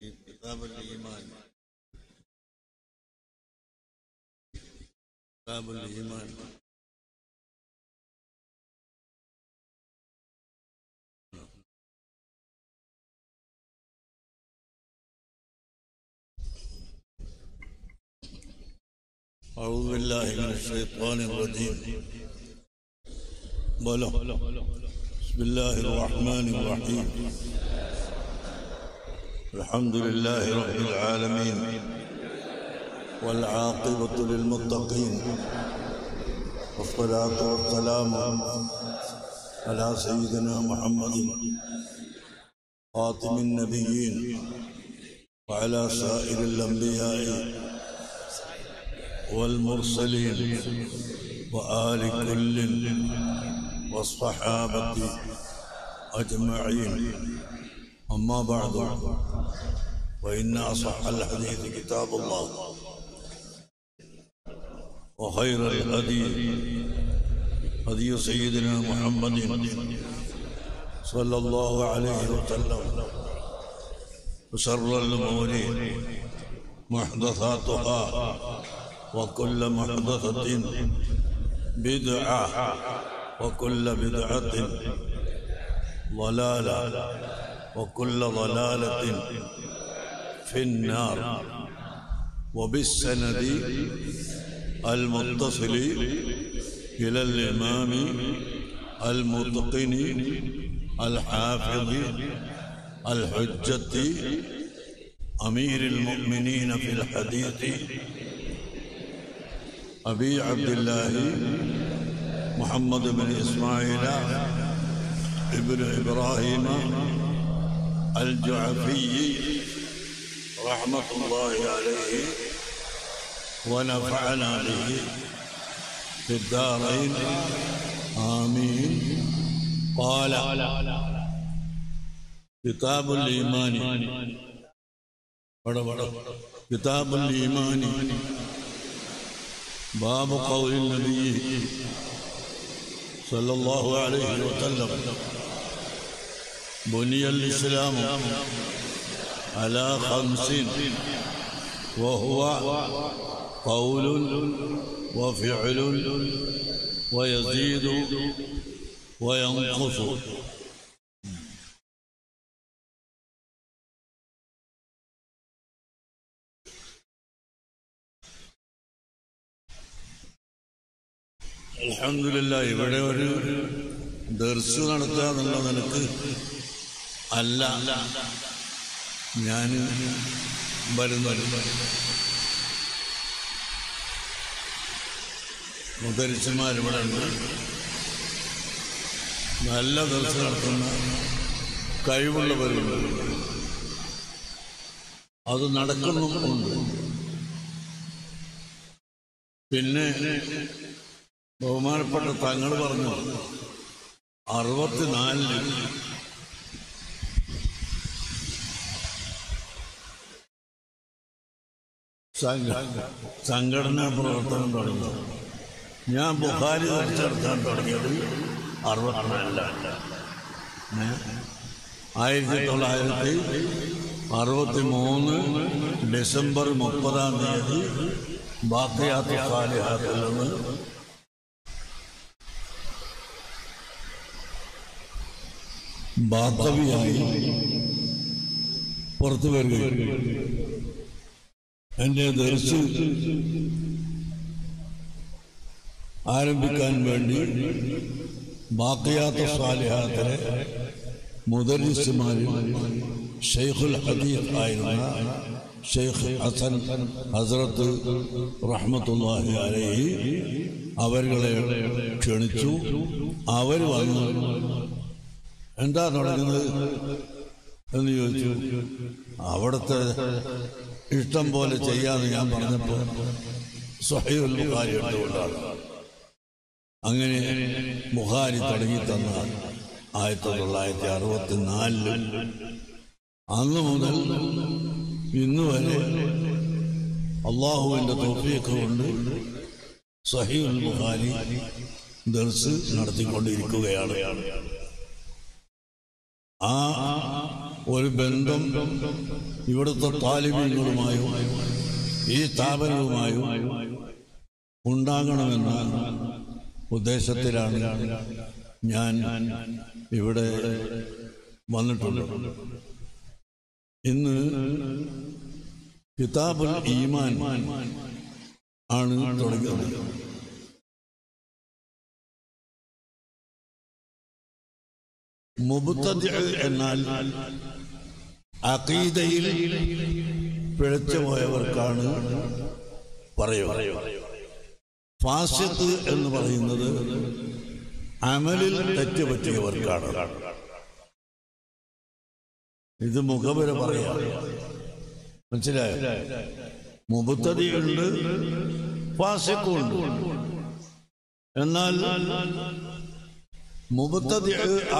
في كتاب الإيمان كتاب الإيمان أعوذ بالله من الشيطان الرجيم. بلى. بسم الله الرحمن الرحيم. الحمد لله رب العالمين والعاقبة للمتقين. والصلاة والسلام على سيدنا محمد خاتم النبيين وعلى سائر الأنبياء والمرسلين وآل كل والصحابة أجمعين. أما بعد وإن أصح الحديث كتاب الله. وخير الهدي هدي سيدنا محمد صلى الله عليه وسلم. وشر الأمور محدثاتها وكل محدثة بدعة. وكل بدعة ضلالة وكل ضلالة في النار. وبالسند المتصل إلى الإمام المتقن الحافظ الحجة أمير المؤمنين في الحديث أبي عبد الله محمد بن إسماعيل ابن إبراهيم الجعفي رحمة الله عليه ونفعنا به في الدارين. آمين. قال كتاب الإيمان. كتاب الإيمان. باب قول النبي. صلى الله عليه وسلم. بني الإسلام على خمس وهو قول وفعل ويزيد وينقص. അലഹമില്ല ഇവിടെ ഒരു ദർശു നടത്തുക എന്നുള്ള നിനക്ക് അല്ല. ഞാൻ വരുന്നു. മുതരിച്ചന്മാരിവിടെ ഉണ്ട്. നല്ല ദർശനം നടത്തുന്ന കഴിവുള്ളവരുണ്ട്. അത് നടക്കുന്നുമുണ്ട്. പിന്നെ ബഹുമാനപ്പെട്ട തങ്ങൾ പറഞ്ഞു അറുപത്തിനാലിൽ സംഘടനാ പ്രവർത്തനം തുടങ്ങി. ഞാൻ ബുഹാരി നടത്താൻ തുടങ്ങിയത് അറുപത്തിനാലിലാണ്. ആയിരത്തി തൊള്ളായിരത്തി അറുപത്തി മൂന്ന് ഡിസംബർ മുപ്പതാം തീയതി ബാക്കിയാത്ത സാലിഹാത്തിൽ നിന്ന് ബാത്തവിയായി പുറത്തു വരികയും എന്നെ ധരിച്ച് ആരംഭിക്കാൻ വേണ്ടി ബാക്കിയാത്ത സ്വാലിഹാത്തിലെ മുദരിസുമാരും ഷെയ്ഖുൽ ഹദീഫ് ആയിരുന്ന ഷെയ്ഖ് ഹസൻ ഹസ്രത്ത് റഹ്മത്തുല്ലാഹി അലൈഹി അവരുകളെ ക്ഷണിച്ചു. അവർ വന്നു എന്താ തുടങ്ങുന്നത് എന്ന് ചോദിച്ചു. അവിടുത്തെ ഇഷ്ടം പോലെ ചെയ്യാന്ന് ഞാൻ പറഞ്ഞപ്പോൾ സ്വഹൈൽ ബുഖാരി എടുത്തുകൊണ്ടാണ്. അങ്ങനെ ബുഖാരി തുടങ്ങി തന്ന ആയിരത്തി തൊള്ളായിരത്തി അറുപത്തി നാലിൽ അന്ന് മുതൽ ഇന്ന് വരെ അള്ളാഹുവിന്റെ തോഫിയൊക്കെ കൊണ്ട് സഹീൽ ബുഖാരി ദർസ് നടത്തിക്കൊണ്ടിരിക്കുകയാണ്. ആ ഒരു ബന്ധം ഇവിടുത്തെ താലിബീങ്ങളുമായും ഈ സ്ഥാപനവുമായോ ഉണ്ടാകണമെന്ന ഉദ്ദേശത്തിലാണ് ഞാൻ ഇവിടെ വന്നിട്ടുള്ളത്. ഇന്ന് കിതാബുൽ ഈമാൻ ആണ് തുടങ്ങിയത്. മുബത്തദ് എന്നാൽ അഖീദയിൽ പിഴച്ചുപോയവർക്കാണ് പറയുക. എന്ന് പറയുന്നത് അമലിൽ തെറ്റുപറ്റിയവർക്കാണ്. ഇത് മുഖപുര പറയാം. മനസ്സിലായോ? മുബത്തതിയുണ്ട് ഫാസിക്കുണ്ട് എന്നാൽ മുബത്തതി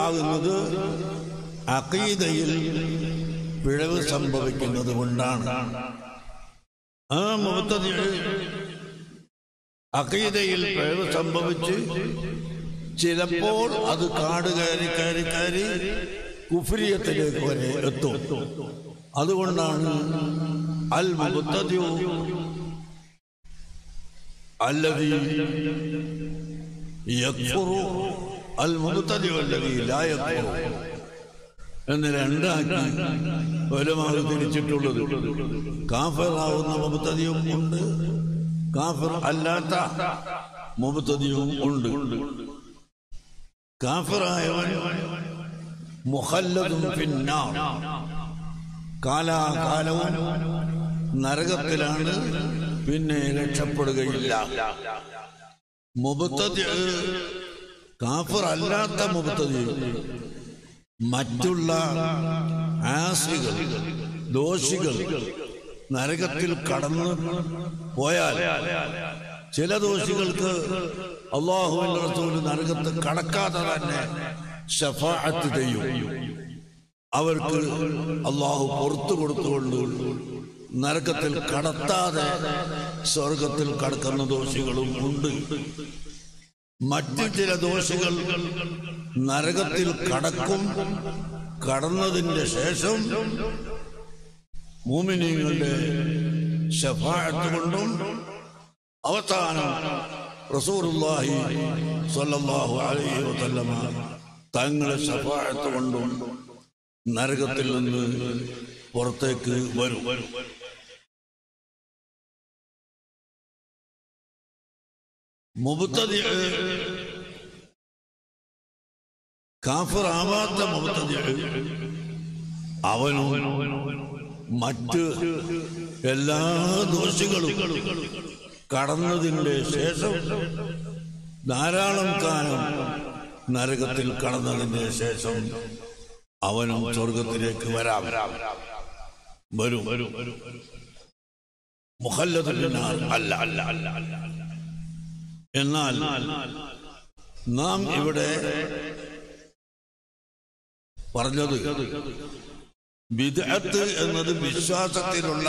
ആകുന്നത് അഖീദയിൽ പിഴവ് സംഭവിക്കുന്നത് കൊണ്ടാണ്. ആ മുബത്തതി അഖീദയിൽ പിഴവ് സംഭവിച്ച് ചിലപ്പോൾ അത് കാട് കയറി കയറി കയറി കുഫ്രിയത്തിലേക്ക് വരെ എത്തും. അതുകൊണ്ടാണ് അൽ മുബത്തതിയോ അല്ലതി യക്ഫുറു അൽ എന്ന് രണ്ടാക്കി ഒരുമാറി തിരിച്ചിട്ടുള്ളത്. കാഫിറാവുന്ന മുബത്തതിയും ഉണ്ട്. കാഫർ അല്ലാത്ത മുബത്തതിയും ഉണ്ട്. കാഫിറായവൻ മുഹല്ലതും പിന്നാർ കാലാകാലവും നരകത്തിലാണ് പിന്നെ രക്ഷപ്പെടുകയില്ല. മുബത്തതി കാഫിർ അല്ലാത്ത മുബത്തതി മറ്റുള്ള ആസികൾ ദോഷികൾ നരകത്തിൽ കടന്നു പോയാൽ ചില ദോഷികൾക്ക് അള്ളാഹുവിന്റെ റസൂൽ നരകത്ത് കടക്കാതെ തന്നെ ഷഫാഅത്ത് ചെയ്യും. അവർക്ക് അള്ളാഹു പുറത്തു കൊടുത്തുകൊണ്ട് നരകത്തിൽ കടത്താതെ സ്വർഗത്തിൽ കടക്കുന്ന ദോഷികളും ഉണ്ട്. മറ്റു ചില ദോഷികൾ നരകത്തിൽ കടക്കും കടന്നതിന്റെ ശേഷം മൂമിനീങ്ങളുടെ ഷഫാഴത്ത് കൊണ്ടും അവസാനം സ്വല്ലല്ലാഹു അലൈഹി തങ്ങളെ ഷഫാഴത്ത് കൊണ്ടും നരകത്തിൽ നിന്ന് പുറത്തേക്ക് വരും. മുബത്തതി കാഫിറാവാത്ത മുബത്തതി അവനും മറ്റ് എല്ലാ ദോഷികളും കടന്നതിന്റെ ശേഷം ധാരാളം കാലം നരകത്തിൽ കടന്നതിന്റെ ശേഷം അവനും സ്വർഗത്തിലേക്ക് വരാം. വരും. വരും അല്ല അല്ല അല്ല അല്ല അല്ല. എന്നാൽ നാം ഇവിടെ പറഞ്ഞത് വിദഗ്ധ എന്നത് വിശ്വാസത്തിലുള്ള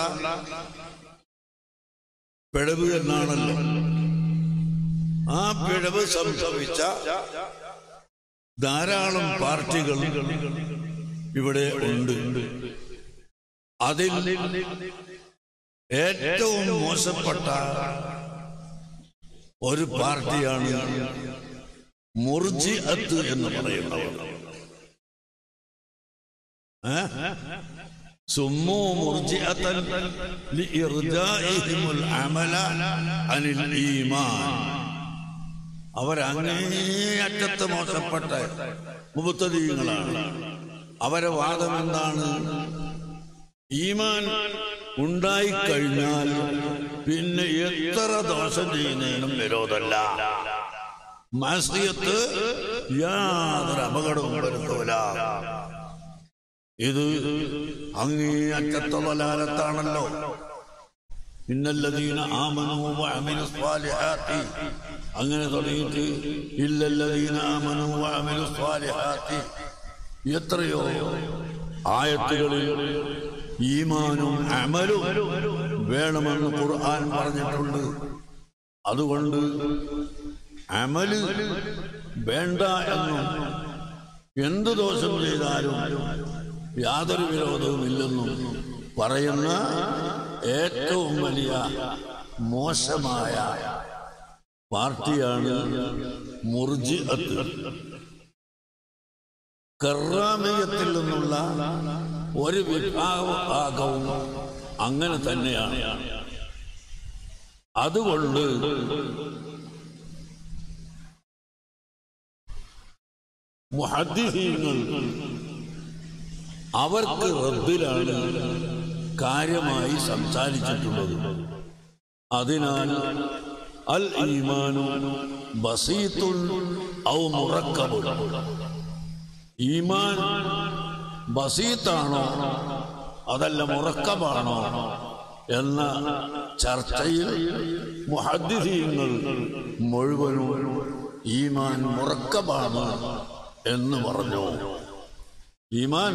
പിഴവ് എന്നാണല്ലോ. ആ പിഴവ് സംഭവിച്ച ധാരാളം പാർട്ടികൾ ഇവിടെ ഉണ്ട്. അതിൽ ഏറ്റവും മോശപ്പെട്ട ഒരു പാർട്ടിയാണ് മുർജി അത്ത് എന്ന് പറയുന്നത്. സുമ്മു മുർജിഅത്തൻ ലിഇർജാഇഹിമുൽ അമല അനിൽ ഈമാൻ. അവരങ്ങേയറ്റത്ത് മോശപ്പെട്ട മുബത്തദീങ്ങളാണ്. അവരെ വാദം എന്താണ്? ഈമാൻ ഉണ്ടായിക്കഴിഞ്ഞാൽ പിന്നെ എത്ര ദോഷം ചെയ്യുന്നതിനും വിരോധമല്ല. മാസിയത്ത് യാതൊരു അപകടവും വരുത്തൂല. ഇത് അങ്ങേ വലാലത്താണല്ലോ ഇന്നല്ലദീന ആമനു വഅമിലു അങ്ങനെ തുടങ്ങിയിട്ട് ഇല്ലല്ലദീന ആമനു വഅമിലു എത്രയോ ആയത്തുകളിൽ ഈമാനും അമലും വേണമെന്ന് ഖുർആൻ പറഞ്ഞിട്ടുണ്ട്. അതുകൊണ്ട് അമൽ വേണ്ട എന്നും എന്തു ദോഷം ചെയ്താലും യാതൊരു വിരോധവും ഇല്ലെന്നും പറയുന്ന ഏറ്റവും വലിയ മോശമായ പാർട്ടിയാണ് മുർജി കറാമയത്തിൽ നിന്നുള്ള ഒരു വിഭാഗവും അങ്ങനെ തന്നെയാണ്. അതുകൊണ്ട് മുഹദ്ദിഹീങ്ങൾ അവർക്ക് റദ്ദിലാണ് കാര്യമായി സംസാരിച്ചിട്ടുള്ളത്. അതിനാൽ അൽ ഈമാനു ബസീത്തുൽ ഔ ഈമാൻ ബസീത്താണോ അതല്ല ഉറക്കമാണോ എന്ന ചർച്ചയിൽ മുഹദ്ദിഹീങ്ങൾ മുഴുവനും ഈമാൻ മുറക്കമാണ് എന്ന് പറഞ്ഞു. ഈമാൻ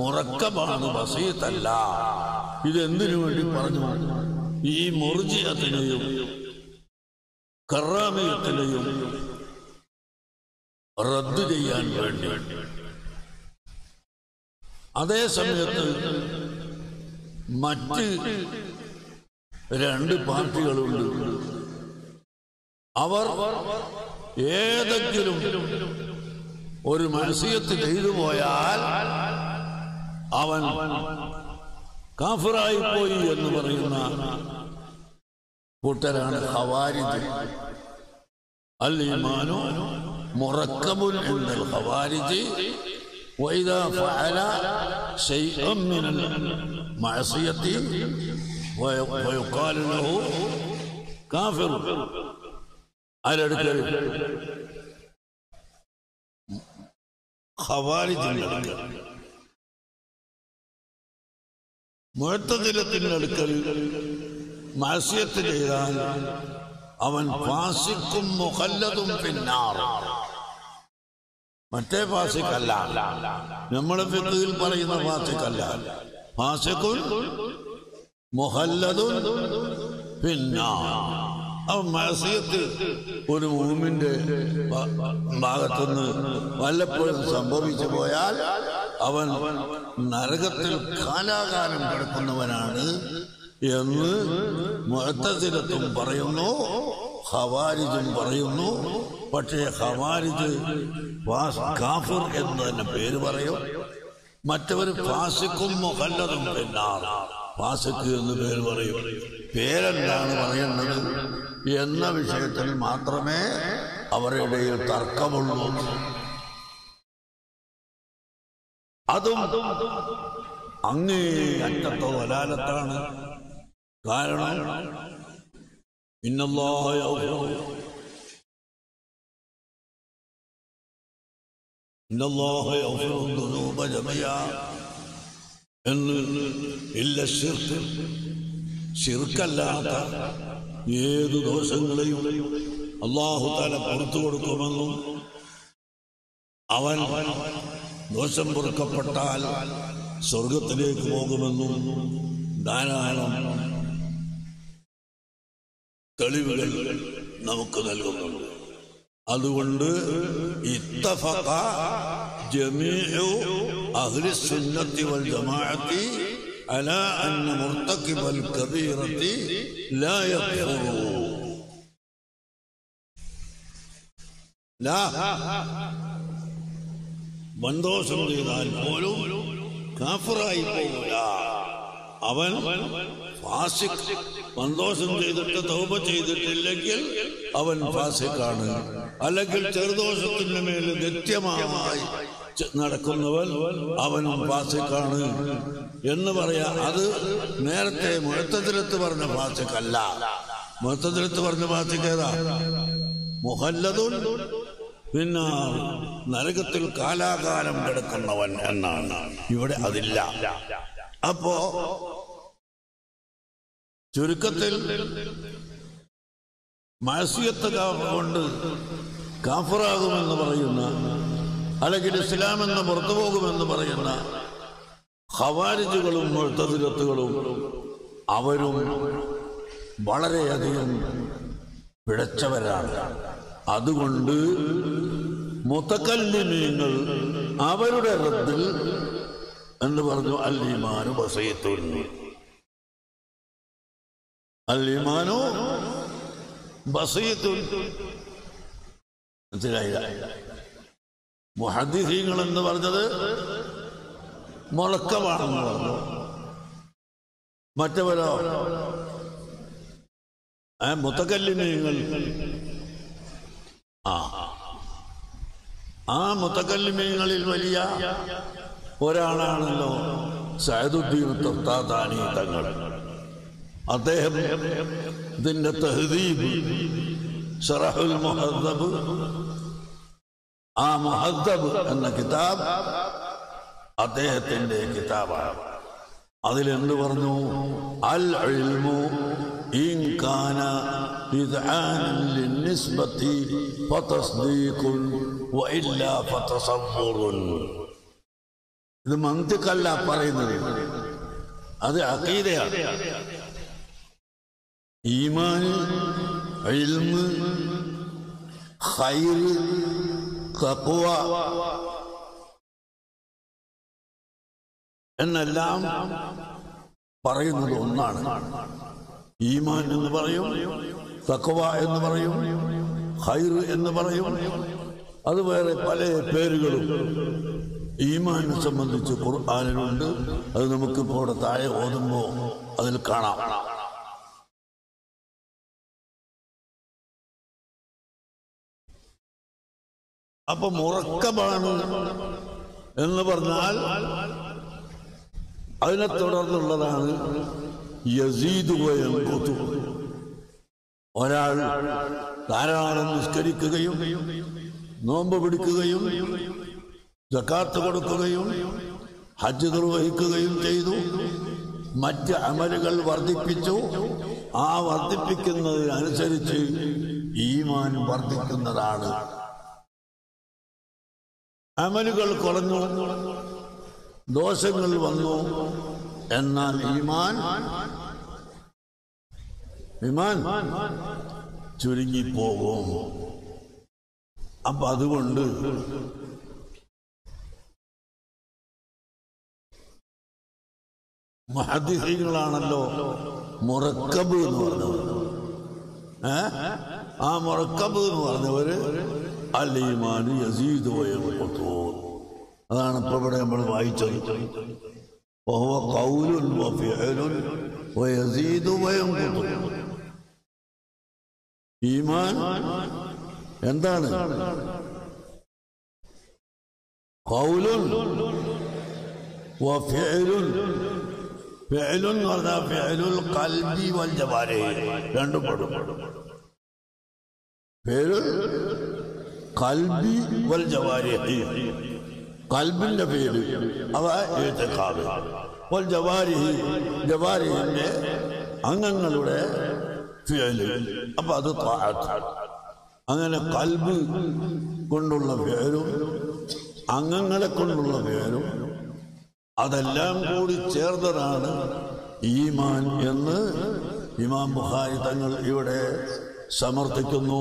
മുറക്കമാണ് ബസീത്തല്ല ഇതെന്തിനു വേണ്ടി പറഞ്ഞു? ഈ മുർജിയത്തിനെയും കറാമിയത്തിനെയും റദ്ദു ചെയ്യാൻ വേണ്ടി. അതേ സമയത്ത് മറ്റ് രണ്ട് പാർട്ടികളുണ്ട്. അവർ ഏതെങ്കിലും ഒരു മത്സ്യത്ത് ചെയ്തു പോയാൽ അവൻ കാഫിറായി പോയി എന്ന് പറയുന്ന കൂട്ടരാണ് ഹവാരിജ് അൽ ഈമാനു മുറക്കബുൽ എന്ന ഹവാരിജ് وإذا فعل شيئا من المعصية ويقال له كافر على الكل ഖവാരിജിന്റെ അടുക്കൽ മുഴത്തതിലത്തിന്റെ അടുക്കൽ മാസ്യത്ത് ചെയ്താൽ അവൻ ഫാസിക്കും മുഹല്ലതും പിന്നാർ മറ്റേ ഫാസിക്കല്ല നമ്മളെ ഫിഖിൽ പറയുന്ന ഫാസിക്കല്ല ഫാസിക്കുൻ മുഹല്ലതും പിന്നെ. അവൻ മാസിയത്ത് ഒരു മൂമിന്റെ ഭാഗത്തുനിന്ന് വല്ലപ്പോഴും സംഭവിച്ചു പോയാൽ അവൻ നരകത്തിൽ കാലാകാലം കിടക്കുന്നവനാണ്. എന്ന് മുഴത്തതിരത്തും പറയുന്നു ഹവാരിജും പറയുന്നു. പക്ഷേ ഹവാരിജ് കാഫിർ എന്ന് തന്നെ പേര് പറയും. മറ്റവർ ഫാസിക്കും മുഹല്ലതും പിന്നാണ്. ഫാസിക്ക് എന്ന് പേര് പറയും. പേരെന്താണ് പറയേണ്ടത്? എന്ന വിഷയത്തിൽ മാത്രമേ അവരുടെ തർക്കമുള്ളൂ. അതും അങ്ങേ അറ്റത്തോ വലാലത്താണ്. കാരണം ഇന്നല്ലാഹ ഇന്നല്ലാഹ ഇല്ല ശിർക്ക്. ഏതു ദോഷങ്ങളെയും അള്ളാഹു തല പുറത്തു കൊടുക്കുമെന്നും അവൻ ദോഷം പൊറുക്കപ്പെട്ടാൽ സ്വർഗത്തിലേക്ക് പോകുമെന്നും ധാരാളം തെളിവുകൾ നമുക്ക് നൽകുന്നുണ്ട്. അതുകൊണ്ട് ഇത്തഫഖ ജമീഉ അഹ്ലി സുന്നത്തി വൽ ജമാഅത്തി അലാ അന്ന മുർത്തഖിബൽ കബീറത്തി ലാ യഗ്ഫിറു ലാ. ബന്ധോഷം ചെയ്താൽ പോലും കാഫറായി പോകില്ല. അവൻ ഫാസിക് സന്തോഷം ചെയ്തിട്ട് തൗപ ചെയ്തിട്ടില്ലെങ്കിൽ അവൻ ഫാസിക്കാണ് അല്ലെങ്കിൽ ചെറുദോഷത്തിന് മേൽ നിത്യമായി നടക്കുന്നവൻ അവനും ഫാസിക്കാണ് എന്ന് പറയാ അത് നേരത്തെ മുഴത്തതിലത്ത് പറഞ്ഞ ഫാസിക്കല്ല മുഴത്തതിലത്ത് പറഞ്ഞ ഫാസിക്കേതാ മുഹല്ലതും പിന്നെ നരകത്തിൽ കാലാകാലം കിടക്കുന്നവൻ എന്നാണ്. ഇവിടെ അതില്ല. അപ്പോ ചുരുക്കത്തിൽ മാസിയത്ത് കൊണ്ട് കാഫറാകുമെന്ന് പറയുന്ന അല്ലെങ്കിൽ ഇസ്ലാമെന്ന് പുറത്തുപോകുമെന്ന് പുറത്തു പോകുമെന്ന് പറയുന്ന ഹവാരിജുകളും മുഴുത്തതിരത്തുകളും അവരും വളരെയധികം പിഴച്ചവരാണ് അതുകൊണ്ട് മുത്തക്കല്ലിമീങ്ങൾ അവരുടെ റദ്ദിൽ എന്ന് പറഞ്ഞു അല്ലിമാനു ബസയത്തുൻ അല്ലിമാനു ബസയത്തുൻ മനസ്സിലായില്ല? മുഹദ്ദിസീങ്ങൾ എന്ന് പറഞ്ഞത് മുളക്കമാണെന്ന് പറഞ്ഞു. മറ്റവരോ? ആ മുത്തക്കല്ലിമീങ്ങൾ ആ. ആ മുത്തക്കല്ലിമീങ്ങളിൽ വലിയ ഒരാളാണല്ലോ സഹദുദ്ദീൻ തങ്ങൾ. അദ്ദേഹം ഇതിന്റെ തഹദീബ് ഷറഹുൽ മുഹദ്ദബ് ആ മുഹദ്ദബ് എന്ന കിതാബ് അദ്ദേഹത്തിന്റെ കിതാബാണ് അതിലെന്ത് പറഞ്ഞു അൽ ഇൽമു ഇൻ കാന ഇദ്ആനൻ ലിന്നിസ്ബത്തി ഫതസ്ദീഖുൻ വഇല്ലാ ഫതസവ്വുറുൻ ഇത് മന്തിക്കല്ല പറയുന്നത് അത് അഖീദയാണ് ഈമാൻ ഇൽമ് ഖൈർ തഖ്വ എന്നെല്ലാം പറയുന്നത് ഒന്നാണ്. ഈമാൻ എന്ന് പറയും തക്വ എന്ന് പറയും ഹൈർ എന്ന് പറയും. അത് വേറെ പല പേരുകളും ഈമാനെ സംബന്ധിച്ച് ഖുർആാനിലുണ്ട്. അത് നമുക്ക് ഇപ്പോൾ ഇവിടെ താഴെ ഓതുമ്പോ അതിൽ കാണാം. അപ്പൊ മുറക്കമാണ് എന്ന് പറഞ്ഞാൽ അതിനെ തുടർന്നുള്ളതാണ് ഒരാൾ ധാരാളം നിസ്കരിക്കുകയും നോമ്പ് പിടിക്കുകയും ജക്കാത്ത് കൊടുക്കുകയും ഹജ്ജ് നിർവഹിക്കുകയും ചെയ്തു. മറ്റ് അമലുകൾ വർദ്ധിപ്പിച്ചു. ആ വർദ്ധിപ്പിക്കുന്നതിനനുസരിച്ച് ഈമാൻ വർദ്ധിക്കുന്നതാണ്. അമലുകൾ കുറഞ്ഞു. ദോഷങ്ങൾ വന്നു. എന്നാൽ ഈമാൻ ഈമാൻ ചുരുങ്ങിപ്പോകും അപ്പൊ അതുകൊണ്ട് മഹദിസീങ്ങളാണല്ലോ മുറക്കബ് എന്ന് പറഞ്ഞത് ഏ? ആ മുറക്കബ് എന്ന് പറഞ്ഞവര് അതാണ് ഇപ്പൊ ഇവിടെ നമ്മൾ വായിച്ചത്. ഈമാൻ എന്താണ്? കൽബി വൽ രണ്ടും പെടും. ഖൽബി വൽ ജവാരിഹി. കൽബിന്റെ പേര് അവ ഏത്തക്കാവ് വൽ ജവാരിഹി ജവാരിഹിന്റെ അംഗങ്ങളുടെ ഫിഅൽ അപ്പൊ അത് അങ്ങനെ കൽബ് കൊണ്ടുള്ള പേരും അംഗങ്ങളെ കൊണ്ടുള്ള പേരും അതെല്ലാം കൂടി ചേർന്നതാണ് ഈമാൻ എന്ന് ഇമാം ബുഖാരി തങ്ങൾ ഇവിടെ സമർത്ഥിക്കുന്നു.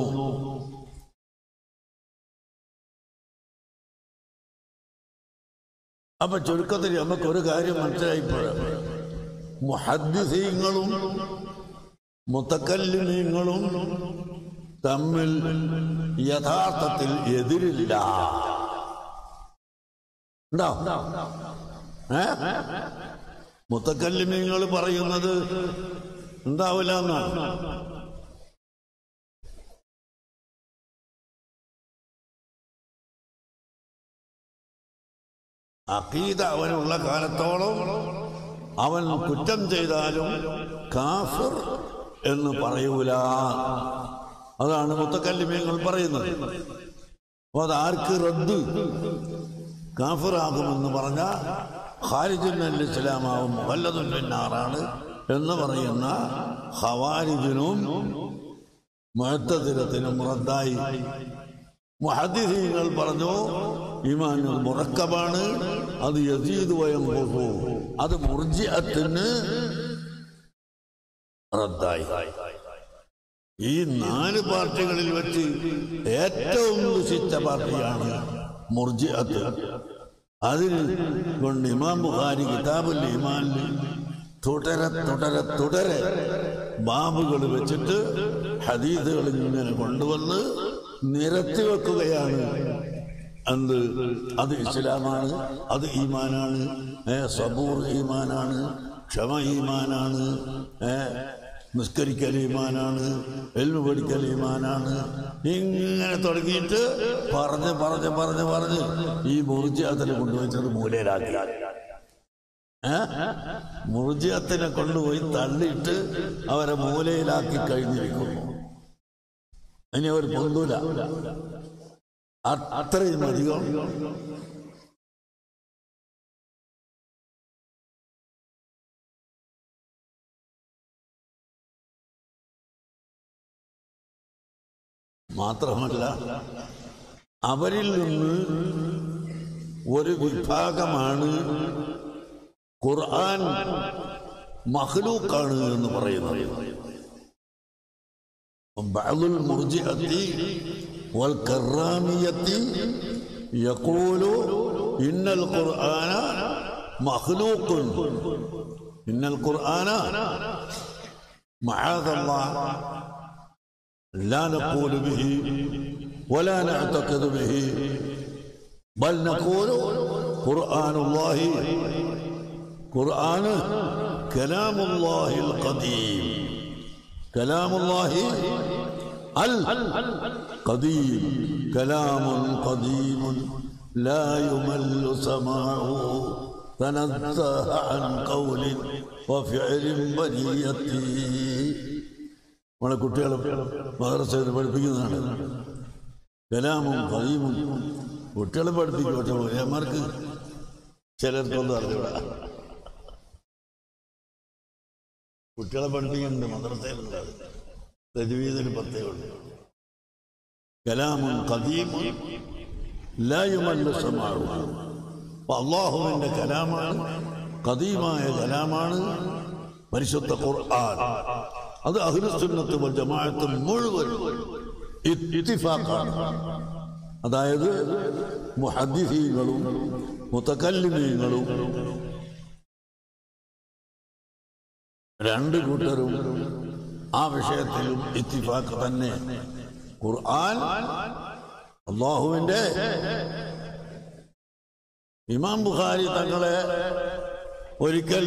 അപ്പൊ ചുരുക്കത്തിൽ നമുക്ക് ഒരു കാര്യം മനസ്സിലായിപ്പോഴാണ് മുഹദ്ദിസീങ്ങളും മുത്തക്കല്ലിമീങ്ങളും തമ്മിൽ യഥാർത്ഥത്തിൽ എതിരില്ല. ഏ? മുത്തക്കല്ലിമീങ്ങൾ പറയുന്നത് ഉണ്ടാവില്ല എന്നാണ്. അഖീദ അവനുള്ള കാലത്തോളം അവൻ കുറ്റം ചെയ്താലും കാഫിർ എന്ന് പറയൂല. അതാണ് മുത്തക്കല്ലിമീങ്ങൾ പറയുന്നത്. അപ്പൊ അതാർക്ക് റദ്ദ്? കാഫിറാകുമെന്ന് പറഞ്ഞ ഖാരിജുൽ ഇസ്ലാമാവും വല്ലതും പിന്നാറാണ് എന്ന് പറയുന്ന ഖവാരിജിനും മുഴത്തതിരത്തിനും റദ്ദായി. മുഹദ്ദിസീങ്ങൾ പറഞ്ഞു ഇമാൻ മുറക്കമാണ് അത് യസീദ് വയം പോകു അത് മുർജിഅത്തിന് റദ്ദായി. ഈ നാല് പാർട്ടികളിൽ വെച്ച് ഏറ്റവും ദുഷിച്ച പാർട്ടിയാണ് മുർജിഅത്ത്. അതിൽ കൊണ്ട് ഇമാം ബുഖാരി കിതാബുൽ ഇമാനിൽ തുടരെ തുടരെ തുടരെ ബാബുകൾ വെച്ചിട്ട് ഹദീദുകൾ ഇങ്ങനെ കൊണ്ടുവന്ന് നിരത്തി വെക്കുകയാണ്. എന്ത്? അത് ഇസ്ലാമാണ് അത് ഈമാനാണ് സബൂർ ഈമാനാണ് ക്ഷമ ഈമാനാണ് നിസ്കരിക്കൽ ഈമാനാണ് എൽമ പഠിക്കൽ ഈമാനാണ്. ഇങ്ങനെ തുടങ്ങിയിട്ട് പറഞ്ഞ് പറഞ്ഞ് പറഞ്ഞ് പറഞ്ഞ് ഈ മുറിജിയാത്തിന് കൊണ്ടുവച്ചത് മൂലയിലാക്കി. ഏ? മുറിജാത്തിനെ കൊണ്ടുപോയി തള്ളിയിട്ട് അവരെ മൂലയിലാക്കി കഴിഞ്ഞിരിക്കുന്നു. ഇനി അവർ പൊന്തൂല അത്രയും അധികം. മാത്രമല്ല അവരിൽ നിന്ന് ഒരു വിഭാഗമാണ് ഖുർആൻ മഹ്ലൂക്കാണ് എന്ന് പറയുന്നത്. بعض المرجئة والكرامية يقول إن القرآن مخلوق. إن القرآن معاذ الله لا نقول به ولا نعتقد به بل نقول قرآن الله قرآن كلام الله القديم. كلام الله القديم كلام قديم لا يمل سماعه تنزه عن قول وفعل بنيته നമ്മളെ കുട്ടികൾ മദ്രസയിൽ പഠിപ്പിക്കുന്നതാണ് കലാമും കലീമും കുട്ടികളെ പഠിപ്പിക്കും പക്ഷെ ഒരേമാർക്ക് ചിലർക്കൊന്നും അറിഞ്ഞൂടാ കുട്ടികളെ പഠിപ്പിക്കുന്നുണ്ട് മദ്രസയിലുണ്ട് തജ്വീദിന് പ്രത്യേകമുണ്ട് കലാമും കദീമും ലായുമല്ല സമാവും. അപ്പൊ അള്ളാഹുവിന്റെ കലാമാണ് കദീമായ കലാമാണ് പരിശുദ്ധ ഖുർആൻ. അത് അഹിലസുന്നത്ത് ജമാഅത്ത് മുഴുവൻ അതായത് മുഹദ്ദിസീങ്ങളും മുതകല്ലിമീങ്ങളും രണ്ട് കൂട്ടരും ആ വിഷയത്തിലും ഇത്തിഫാക്ക് തന്നെ. ഖുർആൻ അള്ളാഹുവിന്റെ ഇമാം ബുഖാരി തങ്ങളെ ഒരിക്കൽ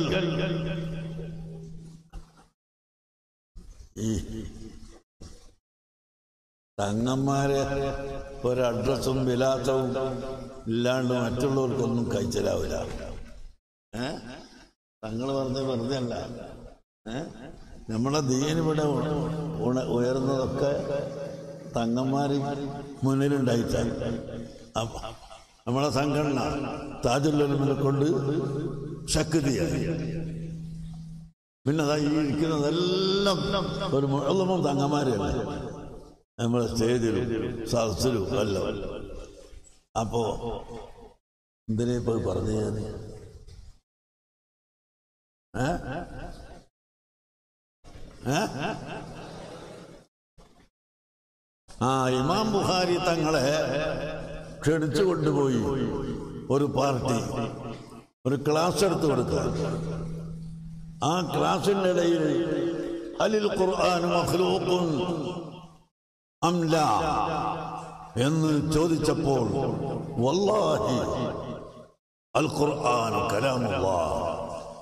ഈ തങ്ങന്മാരെ ഒരു അഡ്രസ്സും വിലാസവും ഇല്ലാണ്ട് മറ്റുള്ളവർക്കൊന്നും കഴിച്ചരാവില്ല ഏ? തങ്ങൾ പറഞ്ഞ വെറുതെ അല്ല ഏ ദീനിവിടെ ഉയർന്നതൊക്കെ തങ്ങന്മാര് മുന്നിലുണ്ടായിട്ടാണ്. അപ്പ- നമ്മളെ സംഘടന താജുല്ലമിനെ കൊണ്ട് ശക്തിയായി പിന്നെ അതാ ഈ ഇരിക്കുന്നതെല്ലാം ഒരു മുഴുവൻ തങ്ങന്മാരല്ല നമ്മളെ സ്റ്റേജിലും സദസ്സിലും അല്ല അപ്പോ എന്തിനെ പോയി പറഞ്ഞു ഞാൻ? ആ ഇമാം ബുഹാരി തങ്ങളെ ക്ഷണിച്ചു കൊണ്ടുപോയി ഒരു പാർട്ടി ഒരു ക്ലാസ് എടുത്തു കൊടുത്തു ആ ക്ലാസിന്റെ ഇടയിൽ അലിൽ ഖുർആൻ മഖ്ലൂഖുൻ അം എന്ന് ചോദിച്ചപ്പോൾ വല്ലാഹി അൽ ഖുർആൻ കലാമുല്ലാഹ്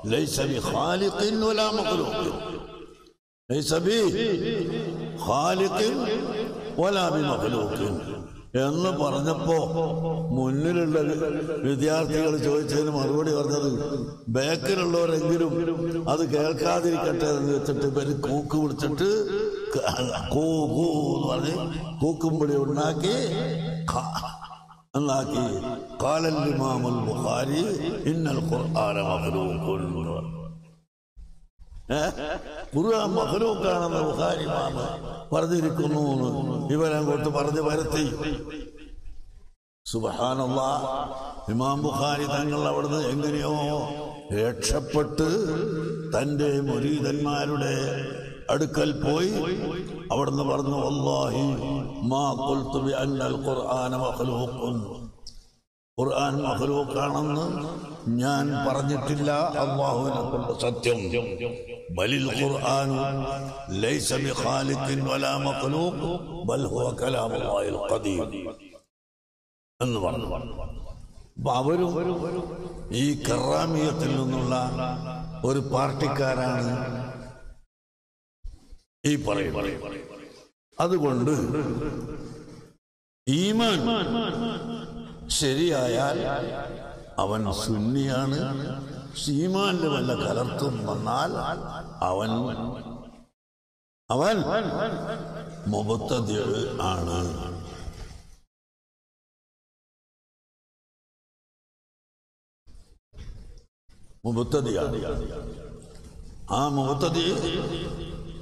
ലൈസ ബിഖാലിഖിൻ വലാ മഖ്ലൂഖിൻ ലൈസ ബി ഖാലിഖിൻ വലാ ബിമഖ്ലൂഖിൻ എന്ന് പറഞ്ഞപ്പോ മുന്നിലുള്ള വിദ്യാർത്ഥികൾ ചോദിച്ചതിന് മറുപടി പറഞ്ഞത് ബേക്കിലുള്ളവരെങ്കിലും അത് കേൾക്കാതിരിക്കട്ടെ എന്ന് വെച്ചിട്ട് ഇവർ കൂക്ക് എന്ന് പറഞ്ഞ് കൂക്കുംപിടി ഉണ്ടാക്കി കാലൽ ഇമാമുൽ ബുഖാരി ഇന്നൽ ഖുർആന. ഏ? ഖുർആൻ മഖ്ലൂഖാണെന്ന് ബുഖാരി ഇമാമ പറഞ്ഞിരിക്കുന്നു ഇവരങ്ങോട്ട് പറഞ്ഞു വരുത്തി. സുബഹാനുള്ള ഇമാം ബുഖാരി തങ്ങൾ അവിടുന്ന് എങ്ങനെയോ രക്ഷപ്പെട്ട് തന്റെ മുരീതന്മാരുടെ അടുക്കൽ പോയി. അവിടുന്ന് പറഞ്ഞു അള്ളാഹി മാ ഖുൽതു ബി അന്നൽ ഖുർആന മഖ്ലൂഖുൻ. ഖുർആൻ മഖ്ലൂഖാണെന്ന് ഞാൻ പറഞ്ഞിട്ടില്ല അള്ളാഹുവിനെ കൊണ്ട് സത്യം. ബലിൽ ഖുർആൻ ലൈസ ബിഖാലിഖിൻ വലാ മഖ്ലൂഖ് ബൽ ഹുവ കലാമുല്ലാഹിൽ ഖദീം എന്ന് പറഞ്ഞു അവരും ഈ കറാമിയത്തിൽ നിന്നുള്ള ഒരു പാർട്ടിക്കാരാണ് ഈ പറയുന്നത്. അതുകൊണ്ട് ഈമാൻ ശരിയായാൽ അവൻ സുന്നിയാണ്. ഈമാനിൽ വല്ല കലർത്തും വന്നാൽ അവൻ അവൻ മുബത്തതി ആണ്. മുബത്തതിയാണ് ആ മുബത്തതി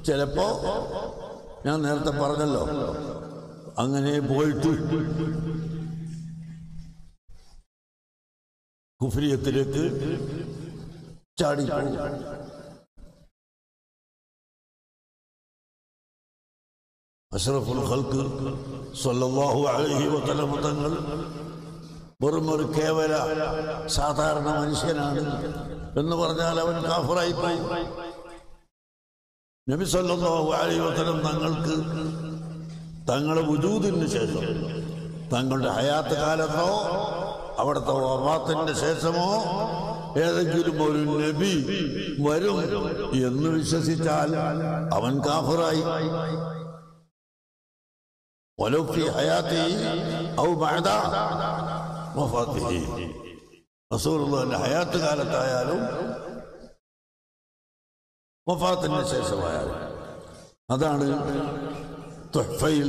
ചിലപ്പോ ഞാൻ നേരത്തെ പറഞ്ഞല്ലോ അങ്ങനെ പോയിട്ട് കുഫരിയത്തിലേക്ക് ചാടിപ്പോകും അഷ്റഫുൽ ഖൽക്ക് സല്ലല്ലാഹു അലൈഹി വസല്ലം തങ്ങൾ വെറും ഒരു കേവല സാധാരണ മനുഷ്യനാണ് എന്ന് പറഞ്ഞാൽ അവൻ കാഫറായി പോയി. നബി സല്ലല്ലാഹു അലൈഹി വസല്ലം തങ്ങൾക്ക് തങ്ങളുടെ വുജൂദിന് ശേഷം തങ്ങളുടെ ഹയാത്ത് കാലത്തോ അവിടുത്തെ വഫാത്തിന്റെ ശേഷമോ ഏതെങ്കിലും ഒരു നബി വരും എന്ന് വിശ്വസിച്ചാൽ അവൻ കാഫറായി റസൂലുള്ളാഹിന്റെ ഹയാത്ത് കാലത്തായാലും വഫാത്തിന് ശേഷമായാലും അതാണ് തുഹ്ഫയിൽ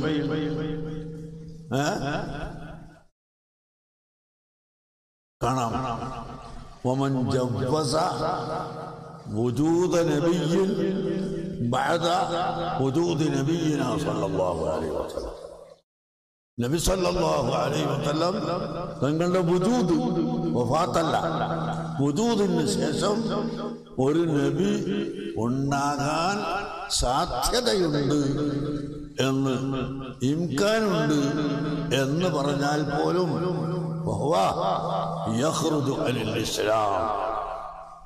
കാണാം ومن جوز وجود نبي بعد وجود نبينا صلى الله عليه وسلم നബി സല്ലല്ലാഹു അലൈഹി വസല്ലം തങ്ങളുടെ വുജൂദ് വഫാത്തല്ല വുജൂദിന് ശേഷം ഒരു നബി ഉണ്ടാകാൻ സാധ്യതയുണ്ട് എന്ന് ഇംകാനുണ്ട് എന്ന് പറഞ്ഞാൽ പോലും വഹുവ യഖ്റുജു അനിൽ ഇസ്ലാം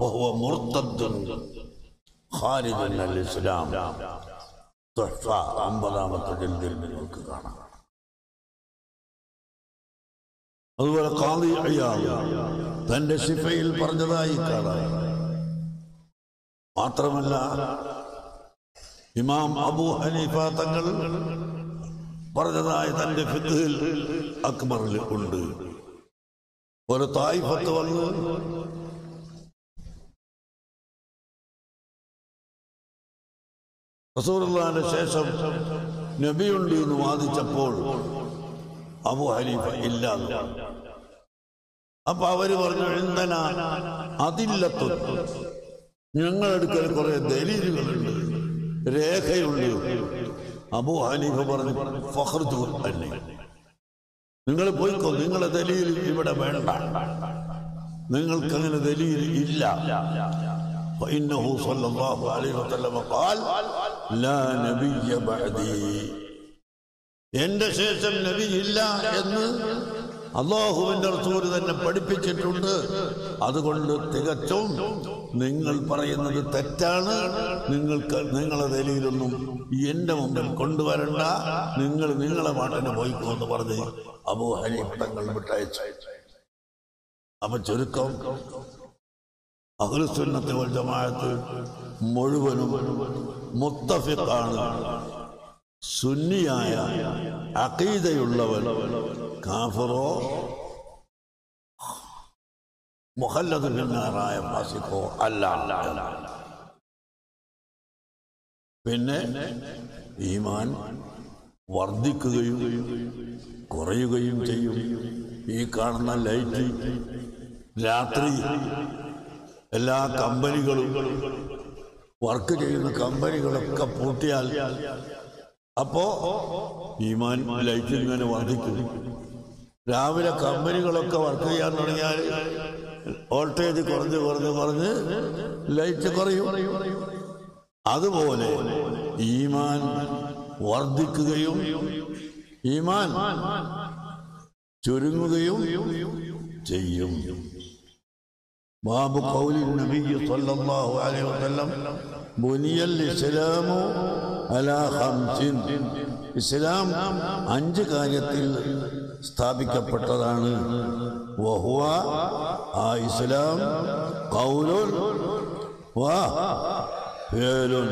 വഹുവ മുർത്തദ്ദുൻ ഖാരിജുൻ അൽ ഇസ്ലാം തുഹ്ഫ ഒമ്പതാമത്തെ ജൽദിൽ നിങ്ങൾക്ക് കാണാം അതുപോലെ കാളി അയ്യാവ് തന്റെ ശിഫയിൽ പറഞ്ഞതായി കാണാം. മാത്രമല്ല ഇമാം അബൂ ഹനീഫ തങ്ങൾ പറഞ്ഞതായി തന്റെ ഫിഖിൽ അക്ബറിൽ ഉണ്ട്. ഒരു തായിഫത്ത് വന്ന്. റസൂറുള്ളാന്റെ ശേഷം നബിയുണ്ട് എന്ന് വാദിച്ചപ്പോൾ അബു ഹരീഫ ഇല്ല. അപ്പൊ അവർ പറഞ്ഞു എന്തന? അതില്ലത്തു. ഞങ്ങളെടുക്കൽ കുറെ ദലീലുകളുണ്ട് രേഖയുണ്ട്. അബു ഹനീഫ പറഞ്ഞു ഫഹർജു തന്നെ നിങ്ങൾ പോയിക്കോ നിങ്ങളെ ദലീൽ ഇവിടെ വേണ്ട നിങ്ങൾക്ക് അങ്ങനെ ദലീൽ ഇല്ല فإنه صلى الله عليه وسلم قال لا نبي بعدي എന്റെ ശേഷം നബി ഇല്ല എന്ന് അള്ളാഹുവിന്റെ റസൂല് തന്നെ പഠിപ്പിച്ചിട്ടുണ്ട് അതുകൊണ്ട് തികച്ചും നിങ്ങൾ പറയുന്നത് തെറ്റാണ് നിങ്ങൾക്ക് നിങ്ങളെ നിലയിലൊന്നും എന്റെ മുമ്പിൽ കൊണ്ടുവരണ്ട നിങ്ങൾ നിങ്ങളെ പാട്ടിന് പോയിക്കോ എന്ന് പറഞ്ഞ് അബൂ ഹനീഫ് തങ്ങൾ വിട്ടയച്ചു. അപ്പൊ ചുരുക്കം അഹ്ലുസുന്നത്ത് വൽ ജമാഅത്ത് മുഴുവനും മുത്തഫിഖാണ്. സുന്നിയായ അഖീദയുള്ളവൻ കാഫറോ മുഹല്ലതുനാറായ ഫാസിഖോ അല്ല. പിന്നെ ഈമാൻ വർദ്ധിക്കുകയും കുറയുകയും ചെയ്യും. ഈ കാണുന്ന ലൈറ്റ് രാത്രി എല്ലാ കമ്പനികളും വർക്ക് ചെയ്യുന്ന കമ്പനികളൊക്കെ പൂട്ടിയാൽ അപ്പോ ഈമാൻ ലൈറ്റ് ഇങ്ങനെ വർദ്ധിക്കും. രാവിലെ കമ്പനികളൊക്കെ വർക്ക് ചെയ്യാൻ തുടങ്ങിയാൽ വോൾട്ടേജ് കുറഞ്ഞ് കുറഞ്ഞ് കുറഞ്ഞ് ലൈറ്റ് കുറയും. അതുപോലെ ഈമാൻ വർദ്ധിക്കുകയും ഈമാൻ ചുരുങ്ങുകയും ചെയ്യും. ബാബു കൗലി നബി സല്ലല്ലാഹു അലൈഹി വസല്ലം ബുനിയൽ ഇസ്ലാമു അലാ ഖംസിൻ. ഇസ്ലാം അഞ്ച് കാര്യത്തിൽ സ്ഥാപിക്കപ്പെട്ടതാണ്. വഹുവ ആ ഇസ്ലാം കൗലുൻ വാ പേരുൻ.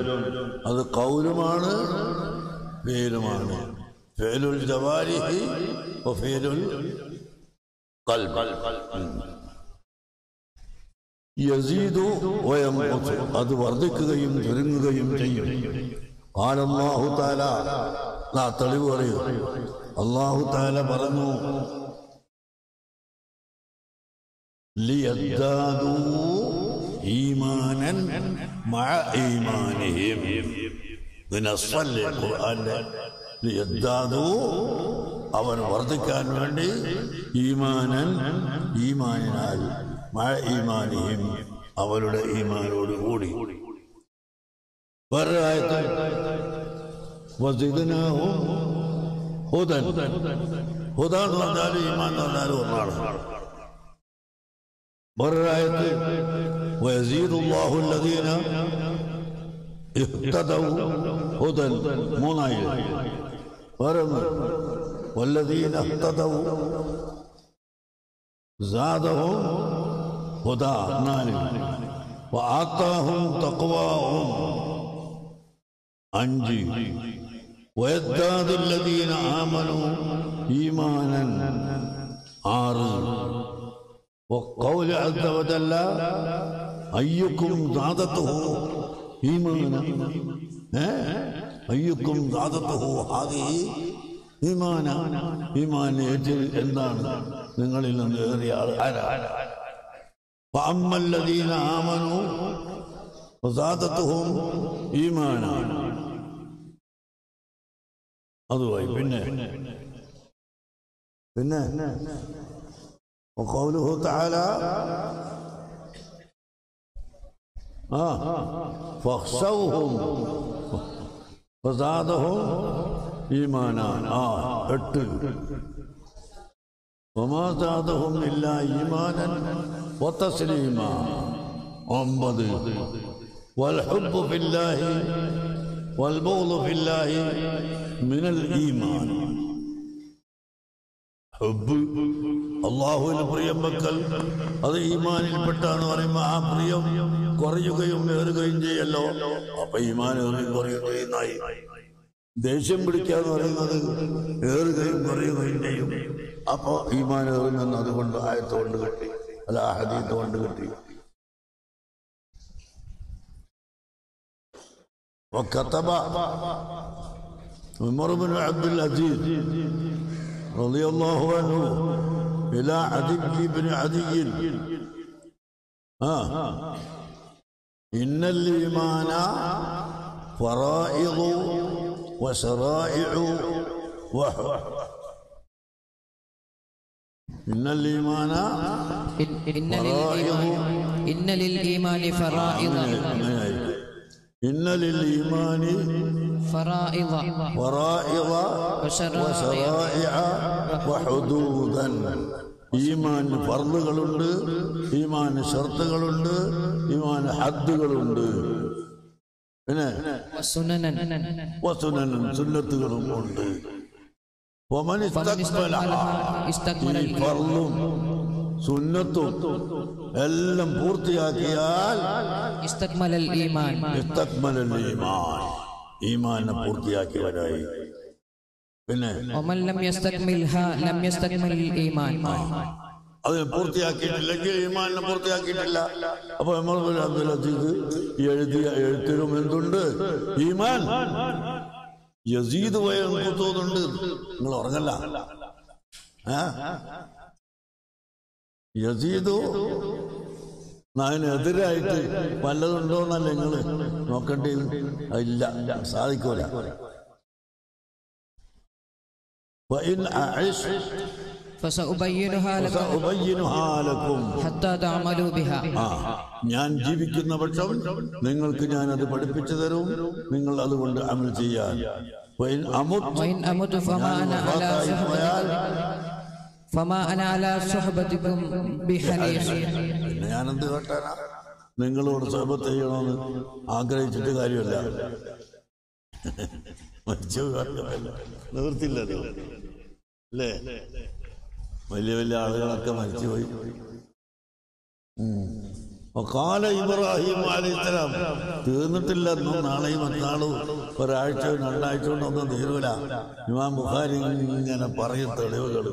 അത് കൗലുമാണ് ഫേലുമാണ് ഫേലുൽ ജവാരിഹി ഫേലുൽ കൽബ് യസീദു അത് വർദ്ധിക്കുകയും ചുരുങ്ങുകയും ചെയ്യും. ആലല്ലാഹു താല ആ തെളിവ് പറയൂ അള്ളാഹു താല പറഞ്ഞു ഈമാനൻ അവൻ വർദ്ധിക്കാൻ വേണ്ടി ഈമാനൻ ഈമാനാൽ മഴ ഈമാനിയും അവരുടെ ഈമാനോട് കൂടി. ഈമാൻ മൂന്നായിരം مرضوا والذين اهتدوا. زادهم هدى نعلم وآتاهم تقواهم. أنجي ويزداد الذين آمنوا إيمانا. عارض. وقول عز وجل أيكم زادته إيمانا؟ أيكم زادته هذه ഈമാന ഈമാൻ ഏറ്റിൽ എന്താണ് നിങ്ങളിൽ നിന്ന് ഏറിയ ആൾ ആരാ فأما الذين آمنوا وزادتهم إيمانا അതുമായി പിന്നെ പിന്നെ وقوله تعالى آه فاخشوهم فزادهم إيمانا آه എട്ട് وما زادهم إلا إيمانا وتسليما ഒമ്പത് والحب في الله والبغض في الله من الإيمان ഹബ്ബ് അള്ളാഹുവിന് പ്രിയം വെക്കൽ അത് ഈമാനിൽപ്പെട്ടാന്ന് പറയുമ്പോ ആ പ്രിയം കുറയുകയും ഏറുകയും ചെയ്യല്ലോ അപ്പൊ ഈമാൻ ഏറുകയും കുറയുകയും ചെയ്യുന്നായി ദേഷ്യം പിടിക്കാന്ന് പറയുന്നത് ഏറുകയും കുറയുകയും ചെയ്യും അപ്പോ ഈമാൻ ഏറുമെന്ന് അതുകൊണ്ട് ആയത്തുകൊണ്ട് കിട്ടി അല്ല ഹദീത്ത് കൊണ്ട് കിട്ടി وكتب عمر بن عبد العزيز رضي الله عنه إلى عدي بن عدي آه. إن الإيمان فرائض وشرائع وح إن الإيمان إن- للإيمان إن للإيمان فرائض. إن للإيمان فرائض. فرائض وشرائع وحدودا. ഈമാന് ഫർദുകളുണ്ട് ഈമാന് ഷർത്തുകളുണ്ട് ഈമാന് ഹദ്ദുകളുണ്ട്. പിന്നെ സുന്നത്തുകളും ഉണ്ട്. സുന്നത്തും എല്ലാം പൂർത്തിയാക്കിയാൽ ഈമാൻ. ഈമാനെ പൂർത്തിയാക്കിയവരായി. പൂർത്തിയാക്കിയിട്ടില്ലെങ്കിൽ പൂർത്തിയാക്കിയിട്ടില്ല. നമ്മൾ എഴുത്തിലും എന്തുണ്ട്? ഈമാൻ. യസീദ് വയൽക്കുത്തോന്നുണ്ട് നിങ്ങൾ ഉറങ്ങല്ല. അതിനെതിരായിട്ട് വല്ലതുണ്ടോന്നല്ല നിങ്ങൾ നോക്കേണ്ടി? ഇല്ല സാധിക്കൂല. بها ആ ഞാൻ ജീവിക്കുന്ന പക്ഷം നിങ്ങൾക്ക് ഞാൻ അത് പഠിപ്പിച്ചു തരും നിങ്ങൾ അതുകൊണ്ട് അമൽ ചെയ്യാൻ വൈൻ അമുത്ത് وإن أمت فما أنا على വഫാത്തായി പോയാൽ صحبتكم فما أنا على صحبتكم بحريص പിന്നെ ഞാനെന്ത് കേട്ടാനാ നിങ്ങളോട് സ്വബത്ത് ചെയ്യണമെന്ന് ആഗ്രഹിച്ചിട്ട് കാര്യമല്ല മരിച്ചു കാര്യമല്ല നിവൃത്തില്ലല്ലോ അല്ലേ വലിയ വലിയ ആളുകളൊക്കെ മരിച്ചുപോയി കാല ഇബ്രാഹിം അലൈഹിസ്സലാം തീർന്നിട്ടില്ല ഇന്നും നാളെയും മറ്റന്നാളും ഒരാഴ്ച രണ്ടാഴ്ച കൊണ്ടൊന്നും തീരൂല ഇമാം ബുഖാരി ഇങ്ങനെ പറയും തെളിവുകൾ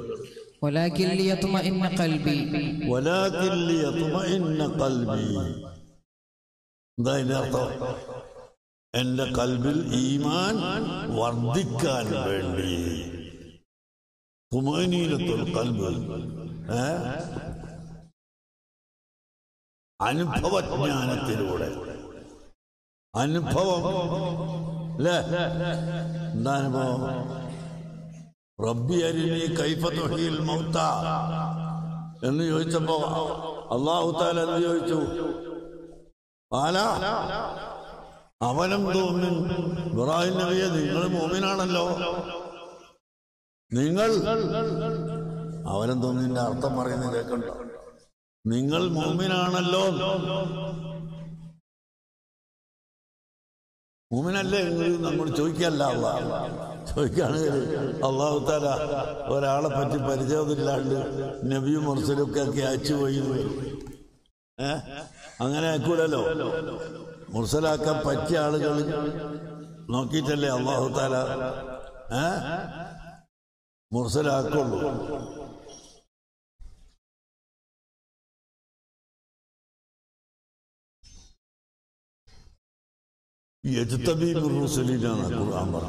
ولكن ليطمئن قلبي ولكن ليطمئن قلبي എന്താ അതിന്റെ അർത്ഥം എന്റെ കൽബിൽ ഈമാൻ വർദ്ധിക്കാൻ വേണ്ടി. കൽബ്? അനുഭവജ്ഞാനത്തിലൂടെ. അനുഭവം. അല്ലേ എന്താ അനുഭവം? റബ്ബി അരിനി കൈഫ തുഹീൽ മൗത്ത. എന്ന് ചോദിച്ചപ്പോ അള്ളാഹു എന്ന് ചോദിച്ചു. ആല? അവനും തോന്നി ഇബ്രാഹിം നബിയെ നിങ്ങൾ മോമിനാണല്ലോ. നിങ്ങൾ അവനും തോന്നിന്റെ അർത്ഥം പറയുന്നത് കേൾക്കണ്ട. നിങ്ങൾ മോമിനാണല്ലോ. മൂമിനല്ലേ നമ്മൾ ചോദിക്കല്ല അള്ളാഹ് ചോദിക്കുകയാണെങ്കിൽ അള്ളാഹു താല ഒരാളെ പറ്റി പരിചയമില്ലാണ്ട് നബിയും മുർസലും ഒക്കെ ആക്കി അയച്ചുപോയി. എന്ന് ഏ? അങ്ങനെ ആക്കൂലല്ലോ മുർസലാക്കാൻ പറ്റിയ ആളുകൾ നോക്കിയിട്ടല്ലേ അള്ളാഹു താല ഏ? മുർസലാക്കുള്ളൂ.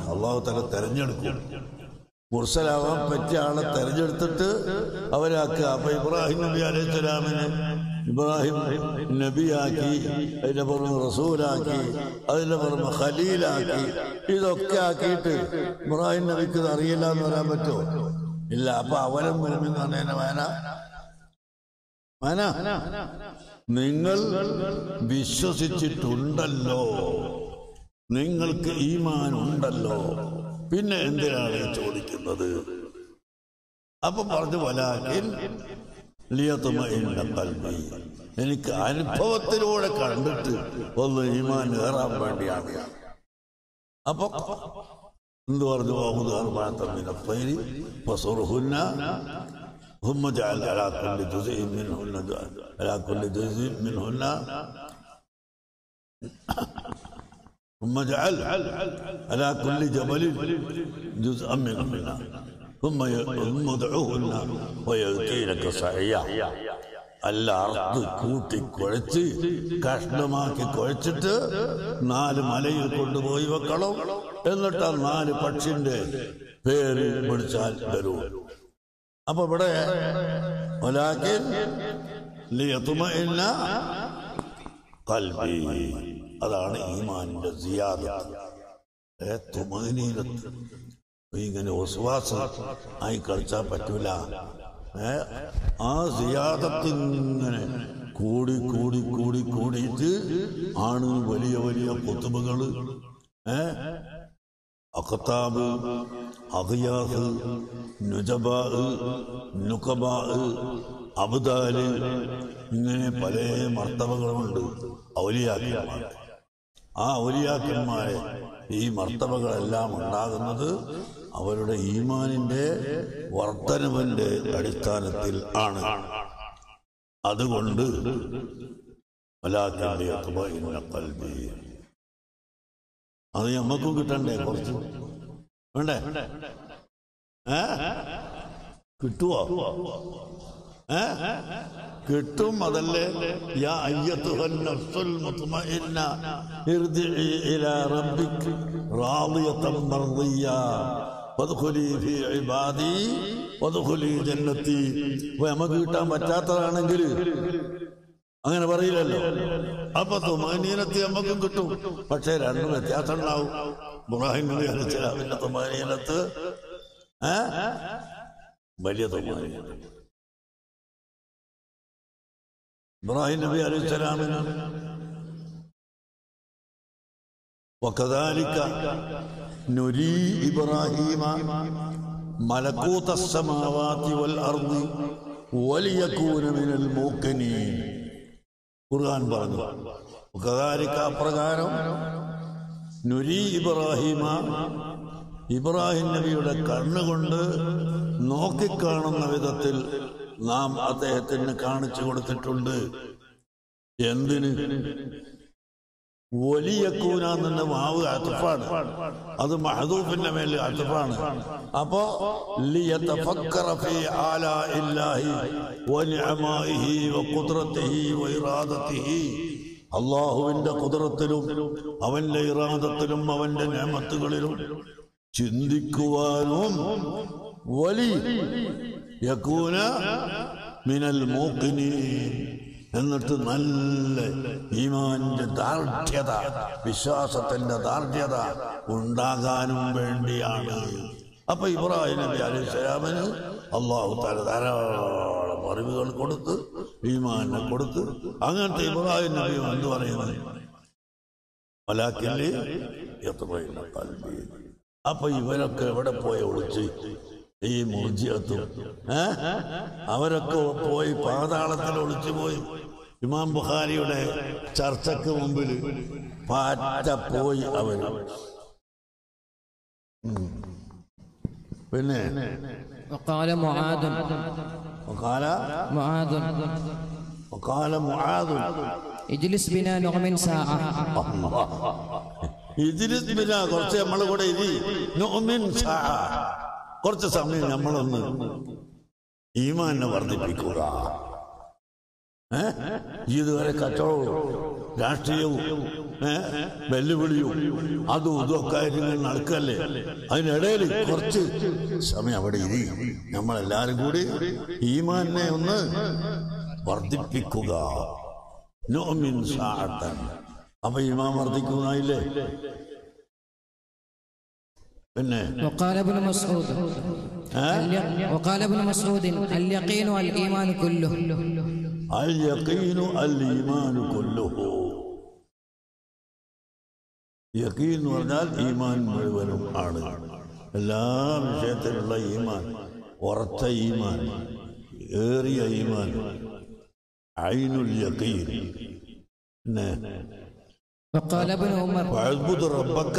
അള്ളാഹു തല തെരഞ്ഞെടുക്കും. മുർസലാവാൻ പറ്റിയ ആളെ തെരഞ്ഞെടുത്തിട്ട് അവരാക്കുക. അപ്പൊ ഇബ്രാഹിം നബി അലൈഹി സ്വലാമിനെ ഇബ്രാഹിം നബിയാക്കി അതിന്റെ പുറമെ റസൂലാക്കി അതിന്റെ പുറമെ ഖലീലാക്കി ഇതൊക്കെ ആക്കിയിട്ട് ഇബ്രാഹിം നബിക്ക് ഇത് അറിയില്ല എന്ന് പറയാൻ പറ്റുമോ? ഇല്ല അപ്പൊ അവരും മുമ്പിൽ പറഞ്ഞതിന് വേന വേന നിങ്ങൾ വിശ്വസിച്ചിട്ടുണ്ടല്ലോ. നിങ്ങൾക്ക് ഈമാൻ ഉണ്ടല്ലോ പിന്നെ എന്തിനാണ് ചോദിക്കുന്നത്? അപ്പൊ പറഞ്ഞു വലാക്കിൻ ലിയത്തുമഇന്ന ഖൽബി എനിക്ക് അനുഭവത്തിലൂടെ കണ്ടിട്ട് ഒന്ന് ഈമാൻ കയറാൻ വേണ്ടിയാണ് അപ്പൊ എന്ത് പറഞ്ഞു അറുപത്തമ്മിനപ്പേരി ഫസുറുഹുന്ന ثم جعل على كل جزء منهن على كل جزء منهن ثم جعل على كل جبل جزءا منهن ثم ثم ادعوهن ويأتينك سعيا അല്ല അറുത്ത് കൂട്ടി കുഴച്ച് കഷ്ണമാക്കി കുഴച്ചിട്ട് നാല് മലയിൽ കൊണ്ടുപോയി വെക്കണം എന്നിട്ട് ആ നാല് പക്ഷിന്റെ പേര് പിടിച്ചാൽ വരൂ അപ്പൊ ഇവിടെ ഒലാക്കിൻ ലിയത്തുമഇന്ന ഖൽബി അതാണ് ഈമാനിന്റെ സിയാദത്ത് ഏ തുമനീനത്ത് ഇങ്ങനെ ആയി കളിച്ചാൽ പറ്റൂല. ആ സിയാദത്തിങ്ങനെ കൂടി കൂടി കൂടി കൂടിയിട്ട് ആണ് വലിയ വലിയ കുത്തുബുകൾ. ഏ? അഖത്താബ് അഖിയാഹ് നുജബാ നുക്കബാ അബ്ദാൽ ഇങ്ങനെ പല മർത്തബകളുമുണ്ട്. ഔലിയാക്കന്മാർ. ആ ഔലിയാക്കന്മാരെ ഈ മർത്തബകളെല്ലാം ഉണ്ടാകുന്നത് അവരുടെ ഈമാനിന്റെ വർധനവിന്റെ അടിസ്ഥാനത്തിൽ ആണ്. അതുകൊണ്ട്. അത് നമ്മക്കും കിട്ടണ്ടേ കുറച്ച്? വേണ്ടേ? ഏ? കിട്ടുവോ? ഏ? കിട്ടും അതല്ലേ? യാ ഇലാ റബ്ബിക് റാദിയതൻ നമുക്ക് കിട്ടാൻ പറ്റാത്തതാണെങ്കിൽ അങ്ങനെ പറയില്ലല്ലോ. അപ്പൊ തുമാനീനത്തി നമുക്കും കിട്ടും. പക്ഷെ രണ്ടും വ്യത്യാസം ഉണ്ടാവും. ഇബ്രാഹിം നബി അലൈഹിസ്സലാമിന്റെ തുമാനീനത്ത് വലിയ തുമാനീനത്ത്. ഇബ്രാഹിം നബി അലൈഹി സ്വലാമിന് വൽ അർദ് മിനൽ ഖുർആൻ പറഞ്ഞു. കദാരിക്ക അപ്രകാരം ഇബ്രാഹിമ ഇബ്രാഹിം നബിയുടെ കണ്ണുകൊണ്ട് നോക്കിക്കാണുന്ന വിധത്തിൽ നാം അദ്ദേഹത്തിന് കാണിച്ചു കൊടുത്തിട്ടുണ്ട്. എന്തിന്? വലിയ കൂന വാവ് അത്തഫാണ് അത് മഹദൂഫിന്റെ മേൽ അത്തഫാണ് അപ്പോ അള്ളാഹുവിന്റെ കുതിരത്തിലും അവന്റെ ഇറാദത്തിലും അവന്റെ നിയമത്തുകളിലും ചിന്തിക്കുവാനും വലി യക്കൂന മിനൽ മൂക്കിനീൻ എന്നിട്ട് നല്ല ഈമാന്റെ ദാർഢ്യത വിശ്വാസത്തിന്റെ ദാർഢ്യത ഉണ്ടാകാനും വേണ്ടിയാണ്. അപ്പൊ ഇബ്രാഹിം നബി അലൈഹി സ്വലാമിന് അള്ളാഹു താല ധാരാളം അറിവുകൾ കൊടുത്ത് ഈമാനെ കൊടുത്ത് അങ്ങനത്തെ ഇബ്രാഹിം നബി എന്ത് പറയുന്നത് മലാക്കില്ലേ അപ്പൊ ഇവരൊക്കെ എവിടെ പോയി ഒളിച്ച്? ഈ മുർജിയത്തും അവരൊക്കെ പോയി പാതാളത്തിൽ ഒളിച്ചു പോയി. ഇമാം ബുഖാരിയുടെ ചർച്ചക്ക് മുമ്പിൽ പാറ്റ പോയി അവര് ഉം. പിന്നെ وقال معاذ കാല معاذ കാല മുആദ് اجلس بنا نؤمن ساعة ഇതിരിസ് ബിന കുറച്ച് നമ്മളെ കൂടെ ഇരി നുഅ്മിൻ സാ. കുറച്ച് സമയം നമ്മളൊന്ന് ഈമാനെ വർദ്ധിപ്പിക്കുക ഏ ഇതുവരെ കച്ചവടവും രാഷ്ട്രീയവും ഏ വെല്ലുവിളിയും അതും ഇതൊക്കെ ആയിട്ട് ഇങ്ങനെ നടക്കല്ലേ അതിനിടയിൽ കുറച്ച് സമയം അവിടെ ഇരി നമ്മളെല്ലാരും കൂടി ഈമാനെ ഒന്ന് വർദ്ധിപ്പിക്കുക നോമിൻ സാഅത്തൻ അപ്പൊ ഈമാൻ വർദ്ധിക്കുന്നതായില്ലേ പിന്നെ وقال ابن مسعود اليق- وقال ابن مسعود اليقين والإيمان كله അൽ യഖീനു അൽ ഈമാനു കുല്ലുഹു യഖീൻ എന്ന് പറഞ്ഞാൽ ഈമാൻ മുഴുവനും ആണ് എല്ലാ വിഷയത്തിലുള്ള ഈമാൻ ഉറച്ച ഈമാൻ ഏറിയ ഈമാൻ ഐനുൽ യഖീൻ പിന്നെ وقال ابن عمر വഅബ്ദുദ് റബ്ബക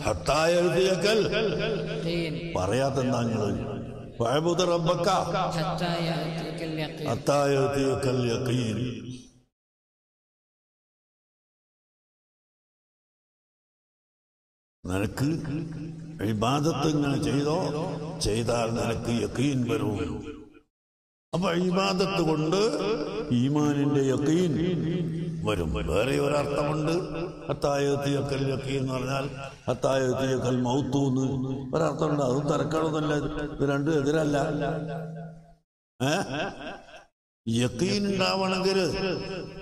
ഹത്താ യഅതിയകൽ يقين പറയാത്തെന്താ നിങ്ങൾ വഅബ്ദുദ് റബ്ബക حتى يأتيك اليقين ഹത്താ യഅതിയകൽ യഖീൻ നിനക്ക് ഇബാദത്ത് ഇങ്ങനെ ചെയ്തോ ചെയ്താൽ നിനക്ക് യക്കീൻ വരും അപ്പൊ ഇബാദത്ത് കൊണ്ട് ഈമാനിന്റെ യക്കീൻ വരും. വേറെ ഒരർത്ഥമുണ്ട്. ഹത്തായത്തിയക്കൽ യക്കീൻ എന്ന് പറഞ്ഞാൽ അത്തായത്തിയക്കൽ മൗത്തു എന്ന് ഒരർത്ഥമുണ്ട്. അതും തിരക്കണമെന്നല്ല ഇത് രണ്ടും എതിരല്ല. യക്കീൻ ഉണ്ടാവണമെങ്കിൽ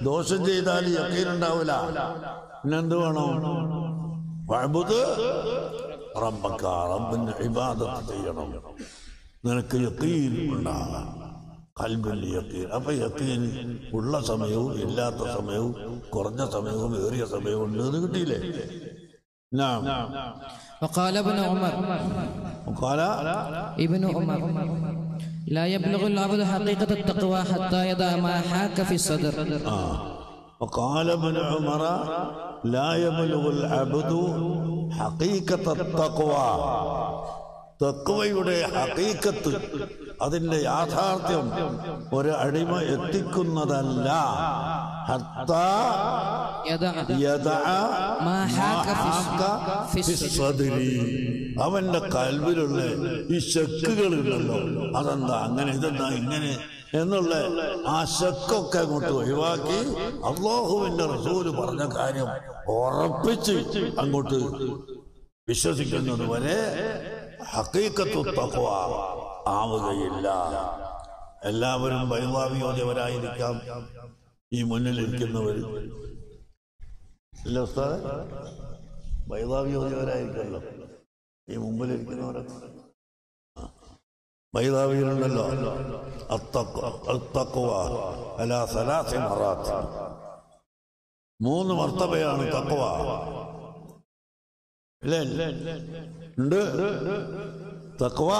ദോഷം ചെയ്താൽ യക്കീൻ ഉണ്ടാവില്ല പിന്നെന്ത് വേണം? വഴമ്പത് റബ്ബക റബ്ബിന്റെ ഇബാദത്ത് ചെയ്യണം. നിനക്ക് യക്കീൻ ഉണ്ടാകാം. കൽബിൽ യക്കീൻ അപ്പൊ യക്കീൻ ഉള്ള സമയവും ഇല്ലാത്ത സമയവും കുറഞ്ഞ സമയവും ഏറിയ സമയവും ഉണ്ട് എന്ന് കിട്ടിയില്ലേ നാം وقال ابن عمر قال ابن عمر لا يبلغ العبد حقيقة التقوى حتى يدع ما حاك في الصدر آه. وقال ابن عمر لا يبلغ العبد حقيقة التقوى തക്വയുടെ ഹക്കീക്കത്ത് അതിന്റെ യാഥാർത്ഥ്യം ഒരു അടിമ എത്തിക്കുന്നതല്ല. അവന്റെ കൽവിലുള്ള ഈ ശക്കുകൾ ഉണ്ടല്ലോ അതെന്താ അങ്ങനെ ഇതെന്താ ഇങ്ങനെ എന്നുള്ള ആ ശക്കൊക്കെ അങ്ങോട്ട് ഒഴിവാക്കി അള്ളാഹുവിന്റെ റസൂൽ പറഞ്ഞ കാര്യം ഉറപ്പിച്ച് അങ്ങോട്ട് വിശ്വസിക്കുന്നത് വരെ ഹക്കീക്കത്തു തഹ്വാ ആവുകയില്ല. എല്ലാവരും വൈഭാവിയോദ്യവരായിരിക്കാം ഈ മുന്നിൽ ഇരിക്കുന്നവർ. ഇല്ല ഉസ്താദ് വൈഭാവിയോദ്യവരായിരിക്കല്ലോ ഈ മുമ്പിലിരിക്കുന്നവരൊക്കെ ബൈദാവിയിലുണ്ടല്ലോ അത്തക്വ അലാ സലാസി മറാത്ത്. മൂന്ന് മർത്തബയാണ് തക്വ ഇല്ലേ? ഉണ്ട്? തക്വ.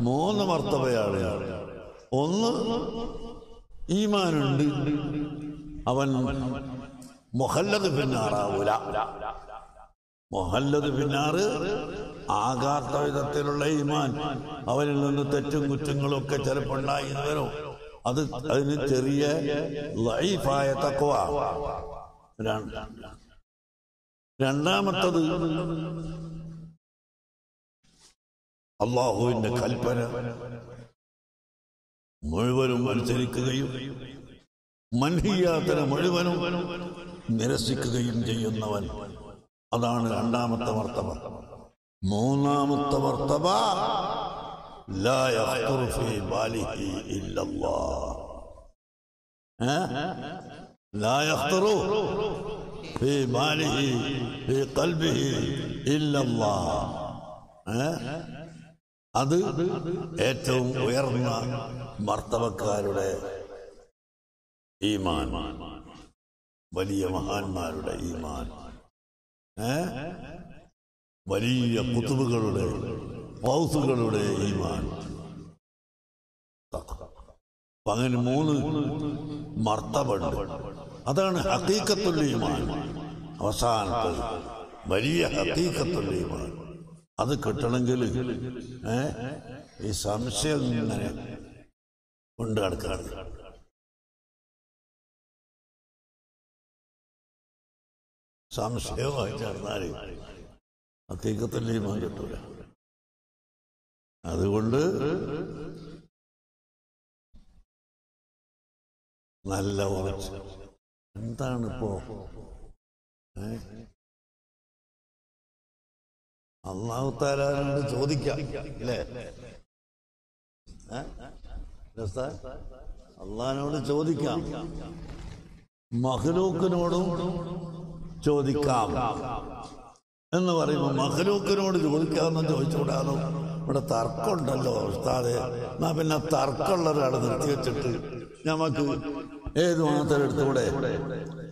മൂന്ന് മർത്തബയാണ് ഒന്ന് ഈമാനുണ്ട്. അവൻ മൊഹല്ലത് പിന്നാറാവൂല മൊഹല്ലത് പിന്നാറ് ആകാത്ത വിധത്തിലുള്ള ഈമാൻ. അവനിൽ നിന്ന് തെറ്റും കുറ്റങ്ങളും ഒക്കെ ചിലപ്പോൾ ഉണ്ടായി വരും. അത് അതിന് ചെറിയ ലൈഫായ തക്വ. രണ്ടാമത്തത് അള്ളാഹുവിന്റെ കൽപ്പന മുഴുവനും അനുസരിക്കുകയും മൻഹിയാത്തിനെ മുഴുവനും നിരസിക്കുകയും ചെയ്യുന്നവൻ അതാണ് രണ്ടാമത്തെ വർത്തവ മൂന്നാമത്തെ വർത്തവ لا അത് ഏറ്റവും ഉയർന്ന മർത്തവക്കാരുടെ ഈമാൻ. വലിയ മഹാന്മാരുടെ ഈമാൻ. ഏ? വലിയ കുത്തുബുകളുടെ പൗസുകളുടെ ഈമാൻ. മാൻ അങ്ങനെ മൂന്ന് മർത്തബുണ്ട് അതാണ് ഹക്കീക്കത്തുള്ള ഈമാൻ. വലിയ ഹക്കീക്കത്തുള്ള ഈമാൻ. അത് കിട്ടണമെങ്കിൽ ഈ സംശയം ഇങ്ങനെ കൊണ്ട് കിടക്കാറ് സംശയമായി ഹക്കീക്കത്തുള്ള ഈമാൻ കിട്ടൂല. അതുകൊണ്ട് നല്ല ഉറച്ച്. എന്താണ് ഇപ്പോ? ഏ? അള്ളാഹു താലാനോട് ചോദിക്കാം അല്ലേ? അള്ളഹാനോട് ചോദിക്കാം. മഹ്ലൂക്കിനോടും ചോദിക്കാം. എന്ന് പറയുമ്പോൾ മഹ്ലൂക്കിനോട് ചോദിക്കാമെന്ന് ചോദിച്ചുകൂടാതോ? ഇവിടെ തർക്കമുണ്ടല്ലോ ഉസ്താദെ. എന്നാ പിന്നെ തർക്കമുള്ള ഒരാൾ നിർത്തി വെച്ചിട്ട് ഞമ്മക്ക് ഏത് മാത്രം എടുത്തുകൂടെ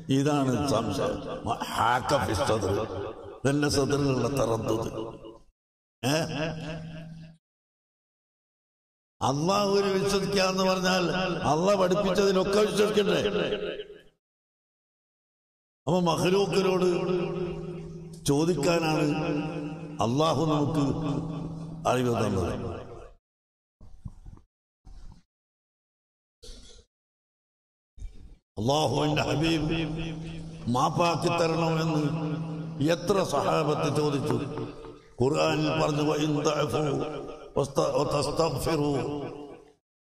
ഇതാണ് സംശയം. ഹാക്കഫ് സദനുള്ള തറന്തത്. ഏ? അള്ളാഹുവിനെ വിശ്വസിക്കാന്ന് പറഞ്ഞാൽ അള്ള പഠിപ്പിച്ചതിലൊക്കെ വിശ്വസിക്കണ്ടേ അപ്പൊ മഹലൂക്കരോട് ചോദിക്കാനാണ് അള്ളാഹു നമുക്ക് അറിവ് തന്നത്. അള്ളാഹുവിന്റെ ഹബീബ് മാപ്പാക്കി തരണമെന്ന് എത്ര സഹാബത്ത് ചോദിച്ചു ഖുർആനിൽ പറഞ്ഞു.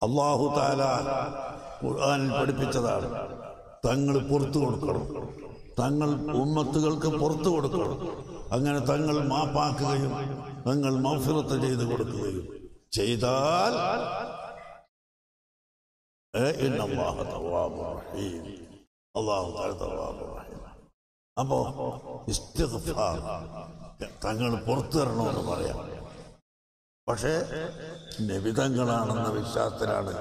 അള്ളാഹു താല ഖുർആനിൽ പഠിപ്പിച്ചതാണ് തങ്ങൾ പുറത്തു കൊടുക്കണം തങ്ങൾ ഉമ്മത്തുകൾക്ക് പുറത്തു കൊടുക്കണം അങ്ങനെ തങ്ങൾ മാപ്പാക്കുകയും തങ്ങൾ മൗഫിറത്ത് ചെയ്ത് കൊടുക്കുകയും ചെയ്താൽ. അള്ളാഹു താല. അപ്പോ തങ്ങൾ പുറത്തു എന്ന് പറയാം. പക്ഷേ നബിതങ്ങളാണെന്ന വിശ്വാസത്തിലാണ്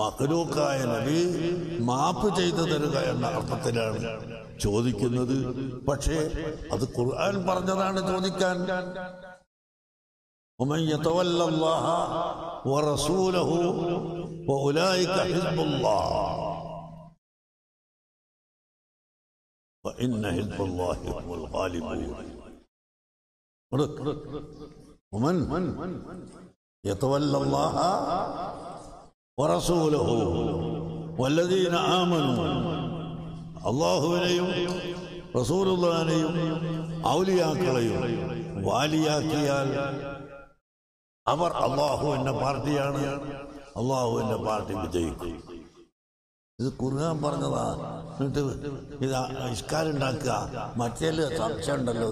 മഹലൂക്കായ നബി മാപ്പ് ചെയ്തു തരുക എന്ന അർത്ഥത്തിലാണ് ചോദിക്കുന്നത്. പക്ഷേ അത് ഖുർആൻ പറഞ്ഞതാണ് ചോദിക്കാൻ. ഉമയ്യതവല്ലല്ലാഹ വറസൂലഹു വഉലൈക ഹിസ്ബുല്ലാഹ്. وأولئك حزب الله وإن حزب الله هم الغالبون ومن يتولى الله ورسوله والذين آمنوا അള്ളാഹുവിനെയും റസൂലുള്ളാനെയും ഔലിയാക്കളെയും വാലിയാക്കിയാൽ അവർ അള്ളാഹുവിന്റെ പാർട്ടിയാണ് അള്ളാഹുവിന്റെ പാർട്ടി വിജയിക്കും ഇത് കുറുകാൻ പറഞ്ഞതാ. എന്നിട്ട് ഇത് ഇഷ്കാരുണ്ടാക്കുക. മറ്റേൽ സംശയം ഉണ്ടല്ലോ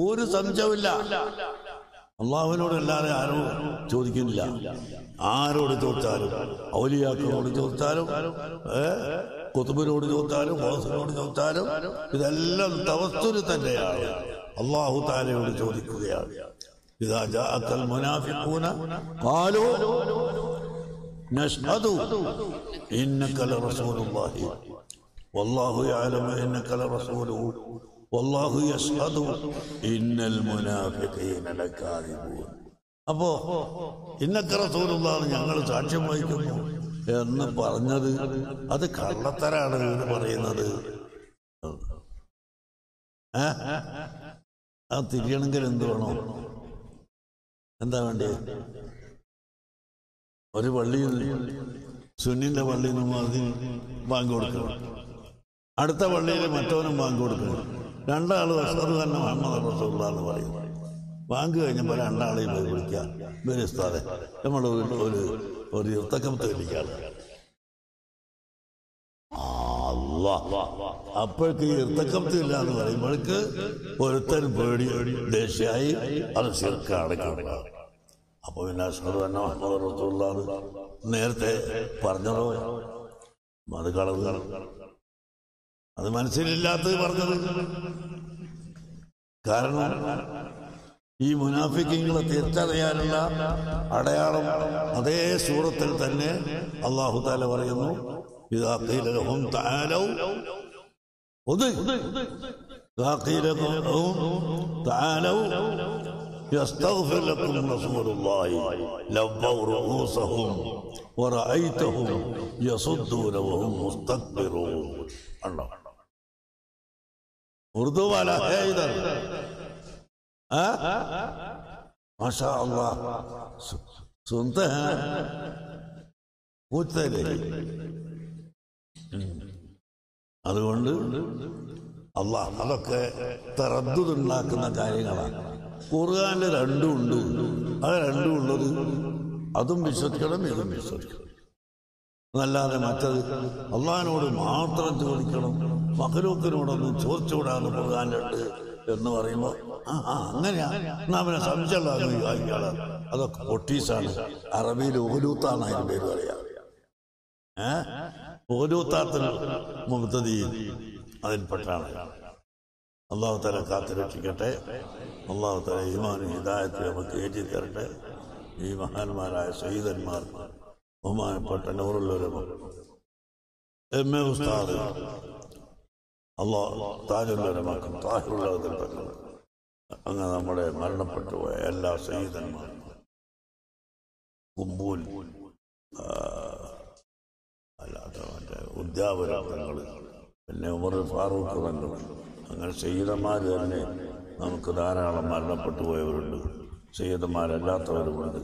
ഒരു സംശയമില്ല അള്ളാഹുവിനോട് എല്ലാവരും ആരോ ചോദിക്കുന്നില്ല. ആരോട് ചോദിച്ചാലും? ഔലിയാക്കളോട് ചോദിച്ചാലും? കൊത്തുബിനോട് ചോദിച്ചാലും? ഹോസിനോട് ചോദിച്ചാലും? ഇതെല്ലാം തവസ്തുരി തന്നെയാണ്. അള്ളാഹു താരയോട് ചോദിക്കുകയാണ്. ഇതാ ജാഅക്കൽ മുനാഫിക്കൂന ഖാലു نشهد إنك لرسول الله والله يعلم إنك لرسوله والله يشهد إن المنافقين لكاذبون അപ്പോ ഇന്നക്ക റസൂലുള്ളാഹ് ഞങ്ങൾ സാക്ഷ്യം വഹിക്കുന്നു എന്ന് പറഞ്ഞത് അത് കള്ളത്തരാണ് എന്ന് പറയുന്നത് ഏ? ആ തിരിയണമെങ്കിൽ എന്ത് വേണോ എന്താ വേണ്ടേ ഒരു പള്ളിയിൽ സുന്നിന്റെ പള്ളിയിൽ നിന്ന് അതിന് ബാങ്ക് കൊടുക്കണം. അടുത്ത പള്ളിയിൽ മറ്റവനും ബാങ്ക് കൊടുക്കുക രണ്ടാൾ അസറ് തന്നെ മുഹമ്മദ് റസൂള്ള എന്ന് പറയുന്നു ബാങ്ക് കഴിഞ്ഞപ്പോൾ രണ്ടാളെയും പോയി വിളിക്കാം ബെരിസ്താതെ നമ്മൾ ഒരു ഒരു ഒരു യുദ്ധക്കം അല്ലാ അപ്പോഴേക്ക് ഈ ഇർത്തക്കമത്തില്ല എന്ന് പറയുമ്പോഴേക്ക് ഒരുത്തൻ പേടി ദേഷ്യായി അത് ശിർക്ക് അടയ്ക്കണം അപ്പൊ പിന്നെ അഷ്ഹദു തന്നെ നേരത്തെ പറഞ്ഞതോ? അത് കളവ് അത് മനസ്സിലില്ലാത്തത് പറഞ്ഞത്. കാരണം ഈ മുനാഫിക്കിങ്ങളെ തിരിച്ചറിയാനുള്ള അടയാളം അതേ സൂറത്തിൽ തന്നെ അള്ളാഹു താല പറയുന്നു ഇതാക്കിയിലും താലവും يستغفر لكم رسول الله لبوا رؤوسهم ورأيتهم يصدون وهم مستكبرون الله ഉറുദു വല ഇത് മാഷാ അള്ളാ സുന്ദ കൂത്തല്ലേ അതുകൊണ്ട് അള്ളാഹ് അതൊക്കെ തറദ്ദുണ്ടാക്കുന്ന കാര്യങ്ങളാണ് ഖുർആാനിൽ രണ്ടും ഉണ്ട്. അത് രണ്ടും ഉള്ളത് അതും വിശ്വസിക്കണം ഇതും വിശ്വസിക്കണം. എന്നല്ലാതെ മറ്റത് അള്ളഹാനോട് മാത്രം ചോദിക്കണം മഹലൂക്കിനോടൊന്നും ചോദിച്ചുകൂടാന്ന് ഖുർആാനിലുണ്ട് എന്ന് പറയുമ്പോൾ അങ്ങനെയാ. എന്നാ അവനെ സംശയമുള്ള അതൊക്കെ പൊട്ടീസാണ്. അറബിയിൽ ഓലൂത്താണ് അതിന് പേര് പറയാ. ഏഹ് ഓലൂത്താത്തിന് മുഖത്തതി അതിൽപ്പെട്ടാണ്. അള്ളാഹു തല കാത്തുരക്ഷിക്കട്ടെ. അള്ളാഹു തല ഈമാനും ഹിദായത്തിൽ നമുക്ക് ഏറ്റി തരട്ടെ. ഈ മഹാന്മാരായ സയ്യിദന്മാർ ബഹുമാനപ്പെട്ട നൂറുള്ളവരും എം എ ഉസ്താദ് അള്ളാഹ് താജുള്ളവരമാക്കും താഹിറുള്ളതിൽപ്പെട്ടു അങ്ങ് നമ്മുടെ മരണപ്പെട്ടു പോയ എല്ലാ സയ്യിദന്മാരും. കുമ്പൂൽ അല്ലാത്ത മറ്റേ ഉദ്യാപനങ്ങൾ പിന്നെ ഉമർ ഫാറൂഖ് തങ്ങൾ അങ്ങനെ സയ്യിദന്മാർ തന്നെ നമുക്ക് ധാരാളം മരണപ്പെട്ടു പോയവരുണ്ട്. സയ്യിദന്മാരല്ലാത്തവരുമുണ്ട്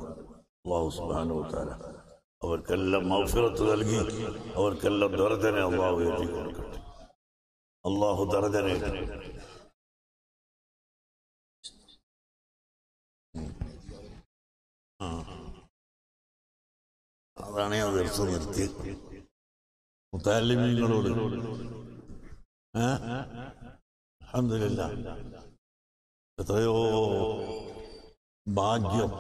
അള്ളാഹു സുബാനു താര അവർക്കെല്ലാം മൗഫിറത്ത് നൽകി അവർക്കെല്ലാം ദർജനെ അള്ളാഹു എത്തി കൊടുക്കട്ടെ അള്ളാഹു ആ. അതാണ് ഞാൻ ദിവസം നിർത്തി മുത്താലിമീങ്ങളോട്. അഹമ്മദില്ല എത്രയോ ഭാഗ്യം?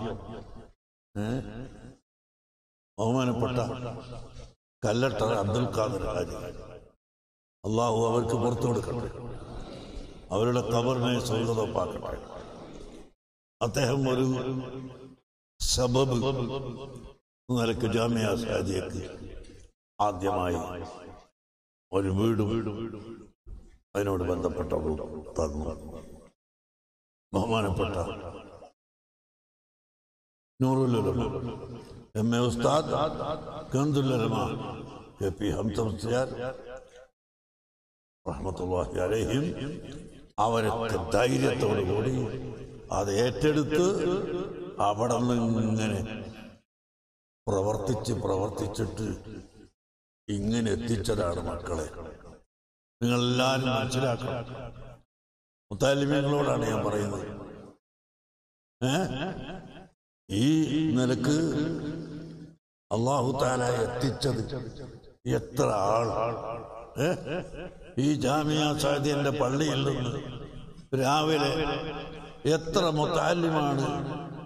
ബഹുമാനപ്പെട്ട കല്ലട്ടർ അബ്ദുൽ ഖാദർ അള്ളാഹു അവർക്ക് പുറത്തു കൊടുക്കട്ടെ. അവരുടെ കബറിനെ സ്വർഗതപ്പാക്കട്ടെ അദ്ദേഹം ഒരു സബബ് നിലയ്ക്ക് ജാമ്യ ഷാജിയക്ക് ആദ്യമായി ഒരു വീട് വീട് വീട് അതിനോട് ബന്ധപ്പെട്ട തന്നു ബഹുമാനപ്പെട്ട എ ഉസ്താദ് അവരൊക്കെ ധൈര്യത്തോടു കൂടി അത് ഏറ്റെടുത്ത് അവിടെ നിന്ന് ഇങ്ങനെ പ്രവർത്തിച്ച് പ്രവർത്തിച്ചിട്ട് ഇങ്ങനെ എത്തിച്ചതാണ് മക്കളെ. നിങ്ങളെല്ലാവരും മനസ്സിലാക്കണം മുത്താലിമ്യങ്ങളോടാണ് ഞാൻ പറയുന്നത് ഈ നിലയ്ക്ക് അള്ളാഹു താല എത്തിച്ചത് എത്ര ആൾ? ഈ ജാമിയ സാദിയന്റെ പള്ളിയിൽ നിന്ന് രാവിലെ എത്ര മുത്താലിമാണ്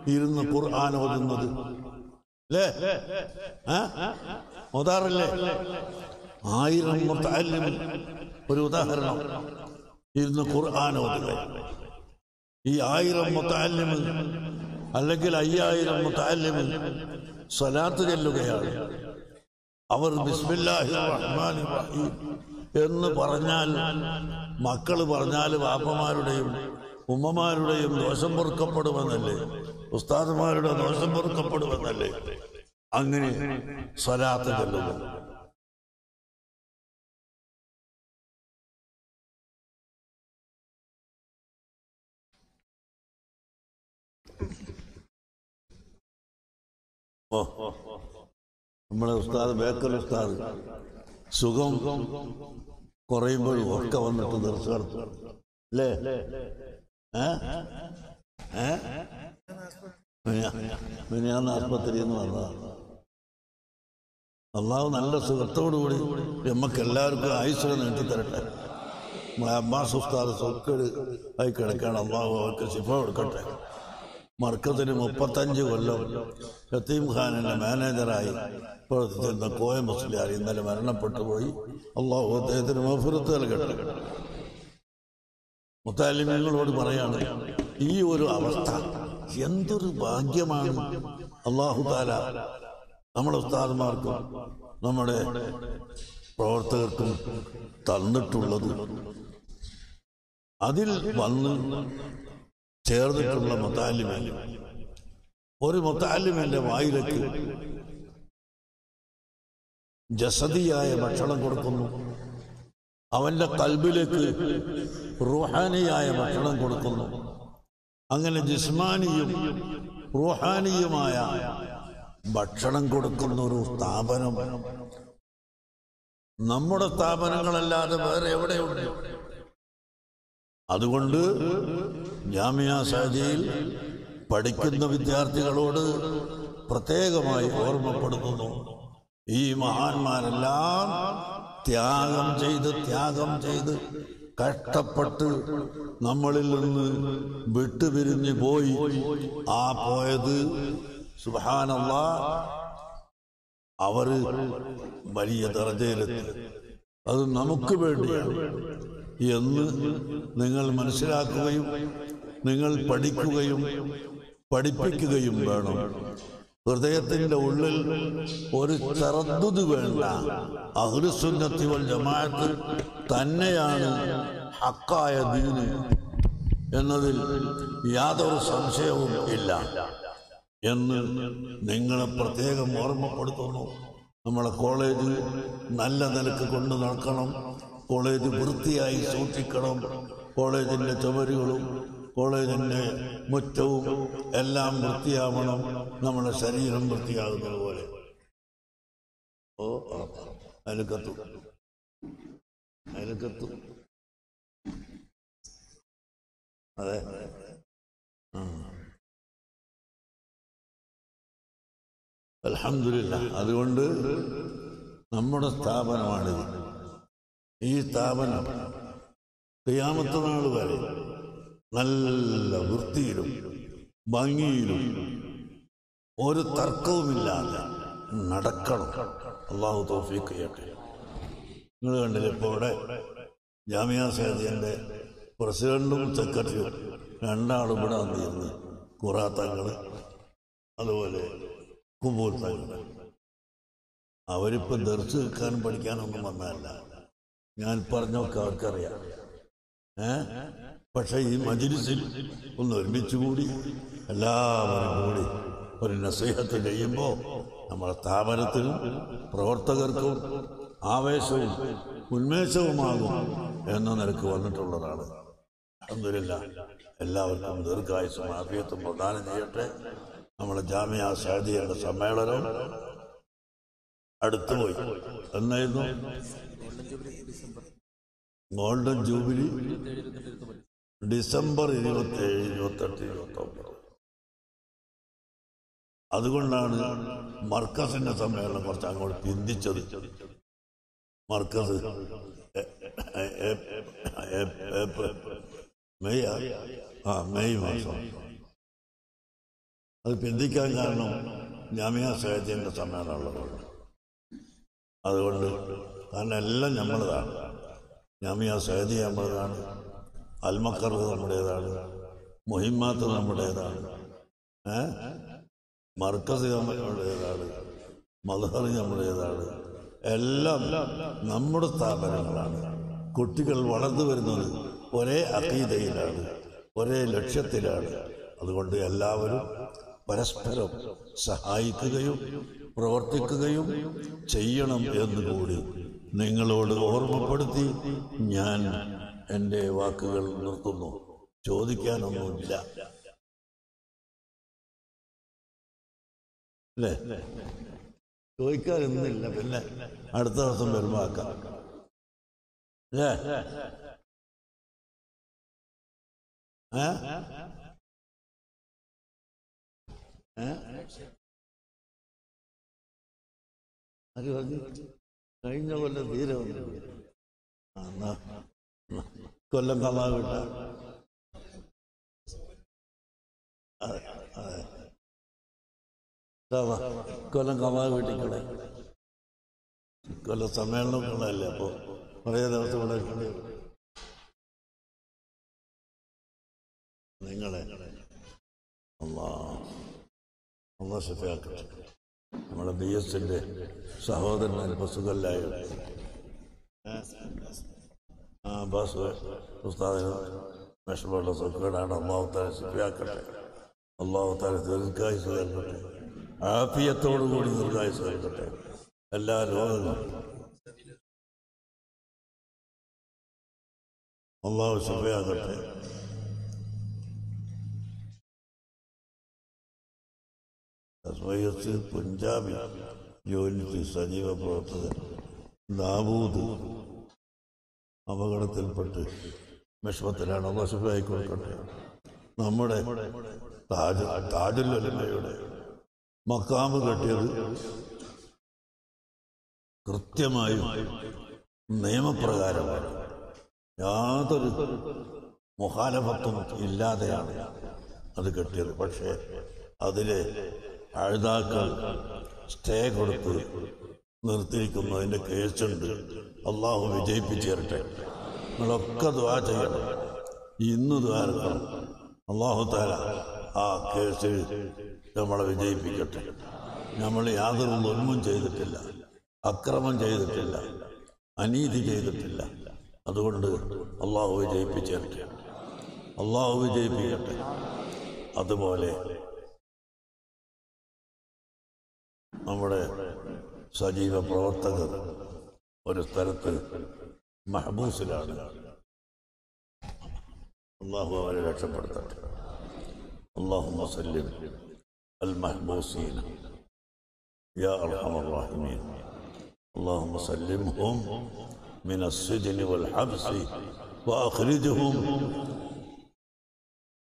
ഇരുന്ന് ഖുർആൻ ഓതുന്നത് അല്ലേ ഓതാറില്ലേ ആയിരം മുത്താലിം ഒരു ഉദാഹരണം ഇരുന്ന് ഖുർആൻ ഈ ആയിരം മുത്താലിം അല്ലെങ്കിൽ അയ്യായിരം മുത്താലിമിൽ സ്വലാത്ത് ചെല്ലുകയാണ്. അവർ ബിസ്മില്ലാഹി റഹ്മാനി റഹീം എന്ന് പറഞ്ഞാൽ മക്കൾ പറഞ്ഞാൽ വാപ്പമാരുടെയും ഉമ്മമാരുടെയും ദോഷം പൊറുക്കപ്പെടുമെന്നല്ലേ? ഉസ്താദുമാരുടെ ദോഷം പൊറുക്കപ്പെടുമെന്നല്ലേ? അങ്ങനെ സ്വലാത്ത് ചെല്ലുക. ഓ നമ്മളെ ഉസ്താദ് ബേക്കൽ ഉസ്താദ്. സുഖം കുറയുമ്പോഴും ഒക്കെ വന്നിട്ട് ദർശനം അല്ലേ? ഏ? ഏ? മിനിയാന്ന് ആസ്പത്രിയിൽ നിന്ന് വന്നതാണ് അള്ളാഹു നല്ല സുഖത്തോടുകൂടി നമുക്ക് എല്ലാവർക്കും ആയുസ്സുകൾ നീട്ടി തരട്ടെ. അബ്ബാസ് ഉസ്താദ് സൊക്കേട് ആയി കിടക്കണം അള്ളാഹു അവർക്ക് ശിഫ കൊടുക്കട്ടെ. മർക്കത്തിന് മുപ്പത്തഞ്ച് കൊല്ലം ലത്തീം ഖാനിന്റെ മാനേജറായി പ്രവർത്തിച്ചിരുന്ന കോയ മുസ്ലിയാർ ഇന്നലെ മരണപ്പെട്ടു പോയി. അള്ളാഹു അദ്ദേഹത്തിന് മഫുറത്ത് നൽകട്ടെ. മുത്താലിമങ്ങളോട് പറയാണ് ഈ ഒരു അവസ്ഥ എന്തൊരു ഭാഗ്യമാണ്. അള്ളാഹു താല നമ്മുടെ ഉസ്താദന്മാർക്കും നമ്മുടെ പ്രവർത്തകർക്കും തന്നിട്ടുള്ളത്. അതിൽ വന്ന് ചേർന്നിട്ടുള്ള മത്താലിമല്ല ഒരു മുത്താലിമന്റെ വായിലേക്ക് ജസദിയായ ഭക്ഷണം കൊടുക്കുന്നു. അവന്റെ കൽബിലേക്ക് റുഹാനിയായ ഭക്ഷണം കൊടുക്കുന്നു. അങ്ങനെ ജിസ്മാനിയും റുഹാനിയുമായ ഭക്ഷണം കൊടുക്കുന്ന ഒരു സ്ഥാപനം. നമ്മുടെ സ്ഥാപനങ്ങളല്ലാതെ വേറെ എവിടെയുണ്ട്? അതുകൊണ്ട് ജാമിയ സാജിയിൽ പഠിക്കുന്ന വിദ്യാർത്ഥികളോട് പ്രത്യേകമായി ഓർമ്മപ്പെടുത്തുന്നു. ഈ മഹാന്മാരെല്ലാം ത്യാഗം ചെയ്ത് ത്യാഗം ചെയ്ത് കഷ്ടപ്പെട്ട് നമ്മളിൽ നിന്ന് വിട്ടുപിരിഞ്ഞു പോയി. ആ പോയത് സുഹാനല്ല അവർ വലിയ ദർജയിലെത്തി. അത് നമുക്ക് വേണ്ടിയാണ്. എന്ന് നിങ്ങൾ മനസ്സിലാക്കുകയും നിങ്ങൾ പഠിക്കുകയും പഠിപ്പിക്കുകയും വേണം. ഹൃദയത്തിന്റെ ഉള്ളിൽ ഒരു ചെറുത് വേണ്ട. അഹ്ലുസുന്നത്തിവൽ ജമാഅത്ത് തന്നെയാണ് ഹക്കായ ദീന് എന്നതിൽ യാതൊരു സംശയവും ഇല്ല എന്ന് നിങ്ങളെ പ്രത്യേകം ഓർമ്മപ്പെടുത്തുന്നു. നമ്മളെ കോളേജ് നല്ല നിലയ്ക്ക് കൊണ്ടു നടക്കണം. കോളേജ് വൃത്തിയായി സൂക്ഷിക്കണം. കോളേജിന്റെ ചുമരുകളും കോളേജിന്റെ മുറ്റവും എല്ലാം വൃത്തിയാവണം. നമ്മുടെ ശരീരം വൃത്തിയാകുന്നത് പോലെ. ഓ അനുക്കത്തു അനുക്കത്തു അതെ. അലഹമില്ല അതുകൊണ്ട് നമ്മുടെ സ്ഥാപനമാണിത്. ഈ സ്ഥാപനം ക്രിയാമത്ത നാൾ വരെ നല്ല വൃത്തിയിലും ഭംഗിയിലും ഒരു തർക്കവുമില്ലാതെ നടക്കണം. അള്ളാഹു തോഫീക്ക് നിങ്ങൾ കണ്ടില്ലേ ഇപ്പോൾ ഇവിടെ ജാമ്യ സേദിയന്റെ പ്രസിഡന്റും സെക്രട്ടറിയും രണ്ടാളും ഇവിടെ വന്നിരുന്നു കുറാത്തങ്ങൾ അതുപോലെ കുമ്പൂർ തങ്ങൾ അവരിപ്പോൾ ദർശ നിൽക്കാനും പഠിക്കാനൊന്നും വന്നതല്ല. ഞാൻ പറഞ്ഞൊക്കെ അവർക്കറിയാം ഏ? പക്ഷെ ഈ മജിലിസിൽ ഒന്ന് ഒരുമിച്ച് കൂടി എല്ലാവരും കൂടി ഒരു നസീഹത്ത് ചെയ്യുമ്പോൾ നമ്മുടെ സ്ഥാപനത്തിനും പ്രവർത്തകർക്കും ആവേശവും ഉന്മേഷവുമാകും എന്ന നിലയ്ക്ക് വന്നിട്ടുള്ളതാണ്. അതൊന്നുമില്ല എല്ലാവർക്കും ദീർഘായുസും ആഫിയത്തും പ്രദാനം ചെയ്യട്ടെ. നമ്മുടെ ജാമ്യ സാദിയുടെ സമ്മേളനം അടുത്തുപോയി. എന്നായിരുന്നു? ഗോൾഡൻ ജൂബിലി ഡിസംബർ ഇരുപത്തി ഏഴ് ഇരുപത്തെട്ട് ഇരുപത്തി ഒമ്പത് അതുകൊണ്ടാണ് മർക്കസിന്റെ സമ്മേളനം കുറച്ച് അങ്ങോട്ട് പിന്തിച്ചത്. മർക്കസ് മെയ്? ആ മെയ് മാസം. അത് പിന്തിക്കാൻ കാരണം ജാമ്യ സഹജന്റെ സമ്മേളനമുള്ളതുകൊണ്ട് അതുകൊണ്ട് കാരണം എല്ലാം നമ്മളതാണ് ഞാമിയ സഹദി നമ്മളതാണ് അൽമക്കർ നമ്മുടേതാണ്. മുഹിമാത്ത് നമ്മുടേതാണ്. ഏ? മർക്കസ് നമ്മുടേതാണ്. മദഹർ നമ്മുടേതാണ്. എല്ലാം നമ്മുടെ സ്ഥാപനങ്ങളാണ്. കുട്ടികൾ വളർന്നു വരുന്നത് ഒരേ അതീതയിലാണ് ഒരേ ലക്ഷ്യത്തിലാണ്. അതുകൊണ്ട് എല്ലാവരും പരസ്പരം സഹായിക്കുകയും പ്രവർത്തിക്കുകയും ചെയ്യണം എന്നുകൂടി നിങ്ങളോട് ഓർമ്മപ്പെടുത്തി ഞാൻ എന്റെ വാക്കുകൾ നിർത്തുന്നു. ചോദിക്കാനൊന്നുമില്ല. അല്ലേ? ചോദിക്കാനൊന്നുമില്ല. പിന്നെ അടുത്ത ദിവസം വരുമ്പോൾ ആക്കാം. അല്ലേ? ഏ? ഏ? ആര് പറഞ്ഞു? കഴിഞ്ഞ കൊല്ലം തീരെ വന്നു കൊല്ലം കമാ വിട്ട അതെ അതെ. ഇതാ, കൊല്ലം സമ്മേളനം കൊല്ലം സമ്മേളനങ്ങളല്ലേ അപ്പോ? കുറേ ദിവസം ഇവിടെ നിങ്ങളെ അള്ളാ അള്ളാ ഷഫിയാക്കട്ടെ നമ്മുടെ ബി എസിന്റെ സഹോദരൻ ബസ് ഉസ്താദിന് വിഷമമുള്ള സുഖേടാണ് അള്ളാഹു താല ഷഫിയാക്കട്ടെ അള്ളാഹു താല ദീർഘായുസ് നൽകട്ടെ. ആഫിയത്തോടുകൂടി ദീർഘായുസ് നൽകട്ടെ. എല്ലാ രോഗങ്ങളും അള്ളാഹു ഷഫിയാക്കട്ടെ പഞ്ചാബിൽ ജോലി ചെയ്ത സജീവ പ്രവർത്തകൻ ദാവൂദ്. അപകടത്തിൽപ്പെട്ട് വിഷമത്തിലാണ് അള്ളാഹുബായി കൊടുക്കട്ടെ. നമ്മുടെ താജ് താജുല്ലയുടെ മക്കാമ് കെട്ടിയത് കൃത്യമായും നിയമപ്രകാരമാണ്. യാതൊരു മുഹാലഭത്വം ഇല്ലാതെയാണ് അത് കെട്ടിയത്. പക്ഷേ അതിലെ അഴുതാക്കൾ സ്റ്റേ കൊടുത്ത് നിർത്തിയിരിക്കുന്നു. അതിന്റെ കേസുണ്ട്. അള്ളാഹു വിജയിപ്പിച്ചേരട്ടെ. നിങ്ങളൊക്കെ ദ്വാ ചെയ്യണം. ഇന്ന് ദ്വാരക്കണം അള്ളാഹു താല ആ കേസിൽ നമ്മളെ വിജയിപ്പിക്കട്ടെ. നമ്മൾ യാതൊരു ഒന്നും ചെയ്തിട്ടില്ല. അക്രമം ചെയ്തിട്ടില്ല. അനീതി ചെയ്തിട്ടില്ല. അതുകൊണ്ട് അള്ളാഹു വിജയിപ്പിച്ചേരട്ടെ. അള്ളാഹു വിജയിപ്പിക്കട്ടെ. അതുപോലെ നമ്മുടെ സജീവ പ്രവർത്തകർ ഒരു സ്ഥലത്ത് മഹബൂസിലാണ് അള്ളാഹു അവരെ രക്ഷപ്പെടുത്തട്ടെ അള്ളാഹു വസല്ലിം അൽ മഹബൂസീന يا أرحم الراحمين اللهم سلمهم من السجن والحبس وأخرجهم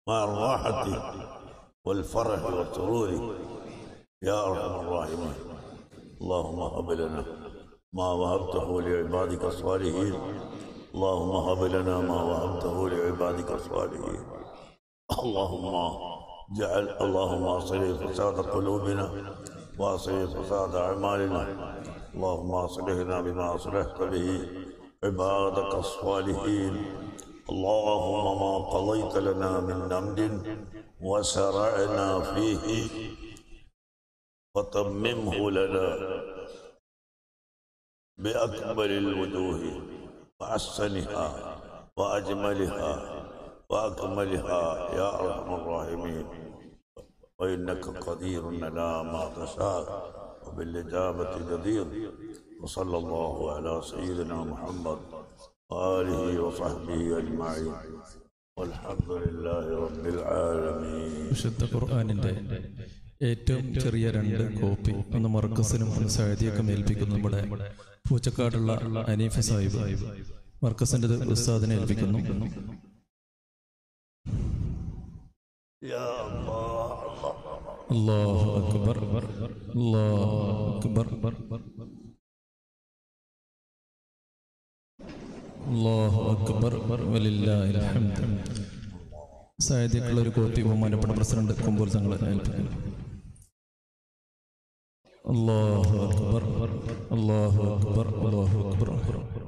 مع الراحة والفرح والسرور يا أرحم الراحمين. اللهم هب لنا ما وهبته لعبادك الصالحين. اللهم هب لنا ما وهبته لعبادك الصالحين. اللهم جعل اللهم أصلح فساد قلوبنا وأصلح فساد أعمالنا. اللهم أصلحنا بما أصلحت به عبادك الصالحين. اللهم ما قضيت لنا من أمر وسرعنا فيه. وتممه لنا بأكمل الوجوه وأحسنها وأجملها وأكملها يا أرحم الراحمين وإنك قدير على ما تشاء وبالإجابة جدير وصلى الله على سيدنا محمد وآله وصحبه أجمعين والحمد لله رب العالمين വിശുദ്ധ ഖുർആാനിന്റെ ഏറ്റവും ചെറിയ രണ്ട് കോപ്പി ഒന്ന് മർക്കസിനും സാഹിത്യക്കും ഏൽപ്പിക്കുന്നു നമ്മുടെ പൂച്ചക്കാടുള്ള അനീഫ് സാഹിബ്. മർക്കസിന്റെ ഉസ്താദിനെ ഏൽപ്പിക്കുന്നു. അള്ളാഹു അക്ബർ. അക്ബർ. അക്ബർ. ഒരു കോപ്പി ബഹുമാനപ്പെട്ട പ്രസിഡന്റ് കൊമ്പൂർ തങ്ങളെ ഏൽപ്പിക്കുന്നു. الله أكبر الله أكبر الله أكبر, الله أكبر.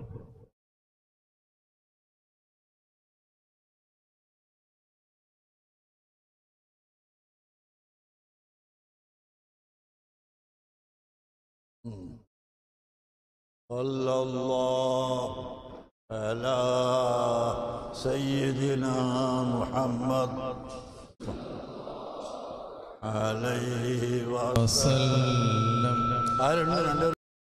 صلى الله على سيدنا محمد عليه وسلم.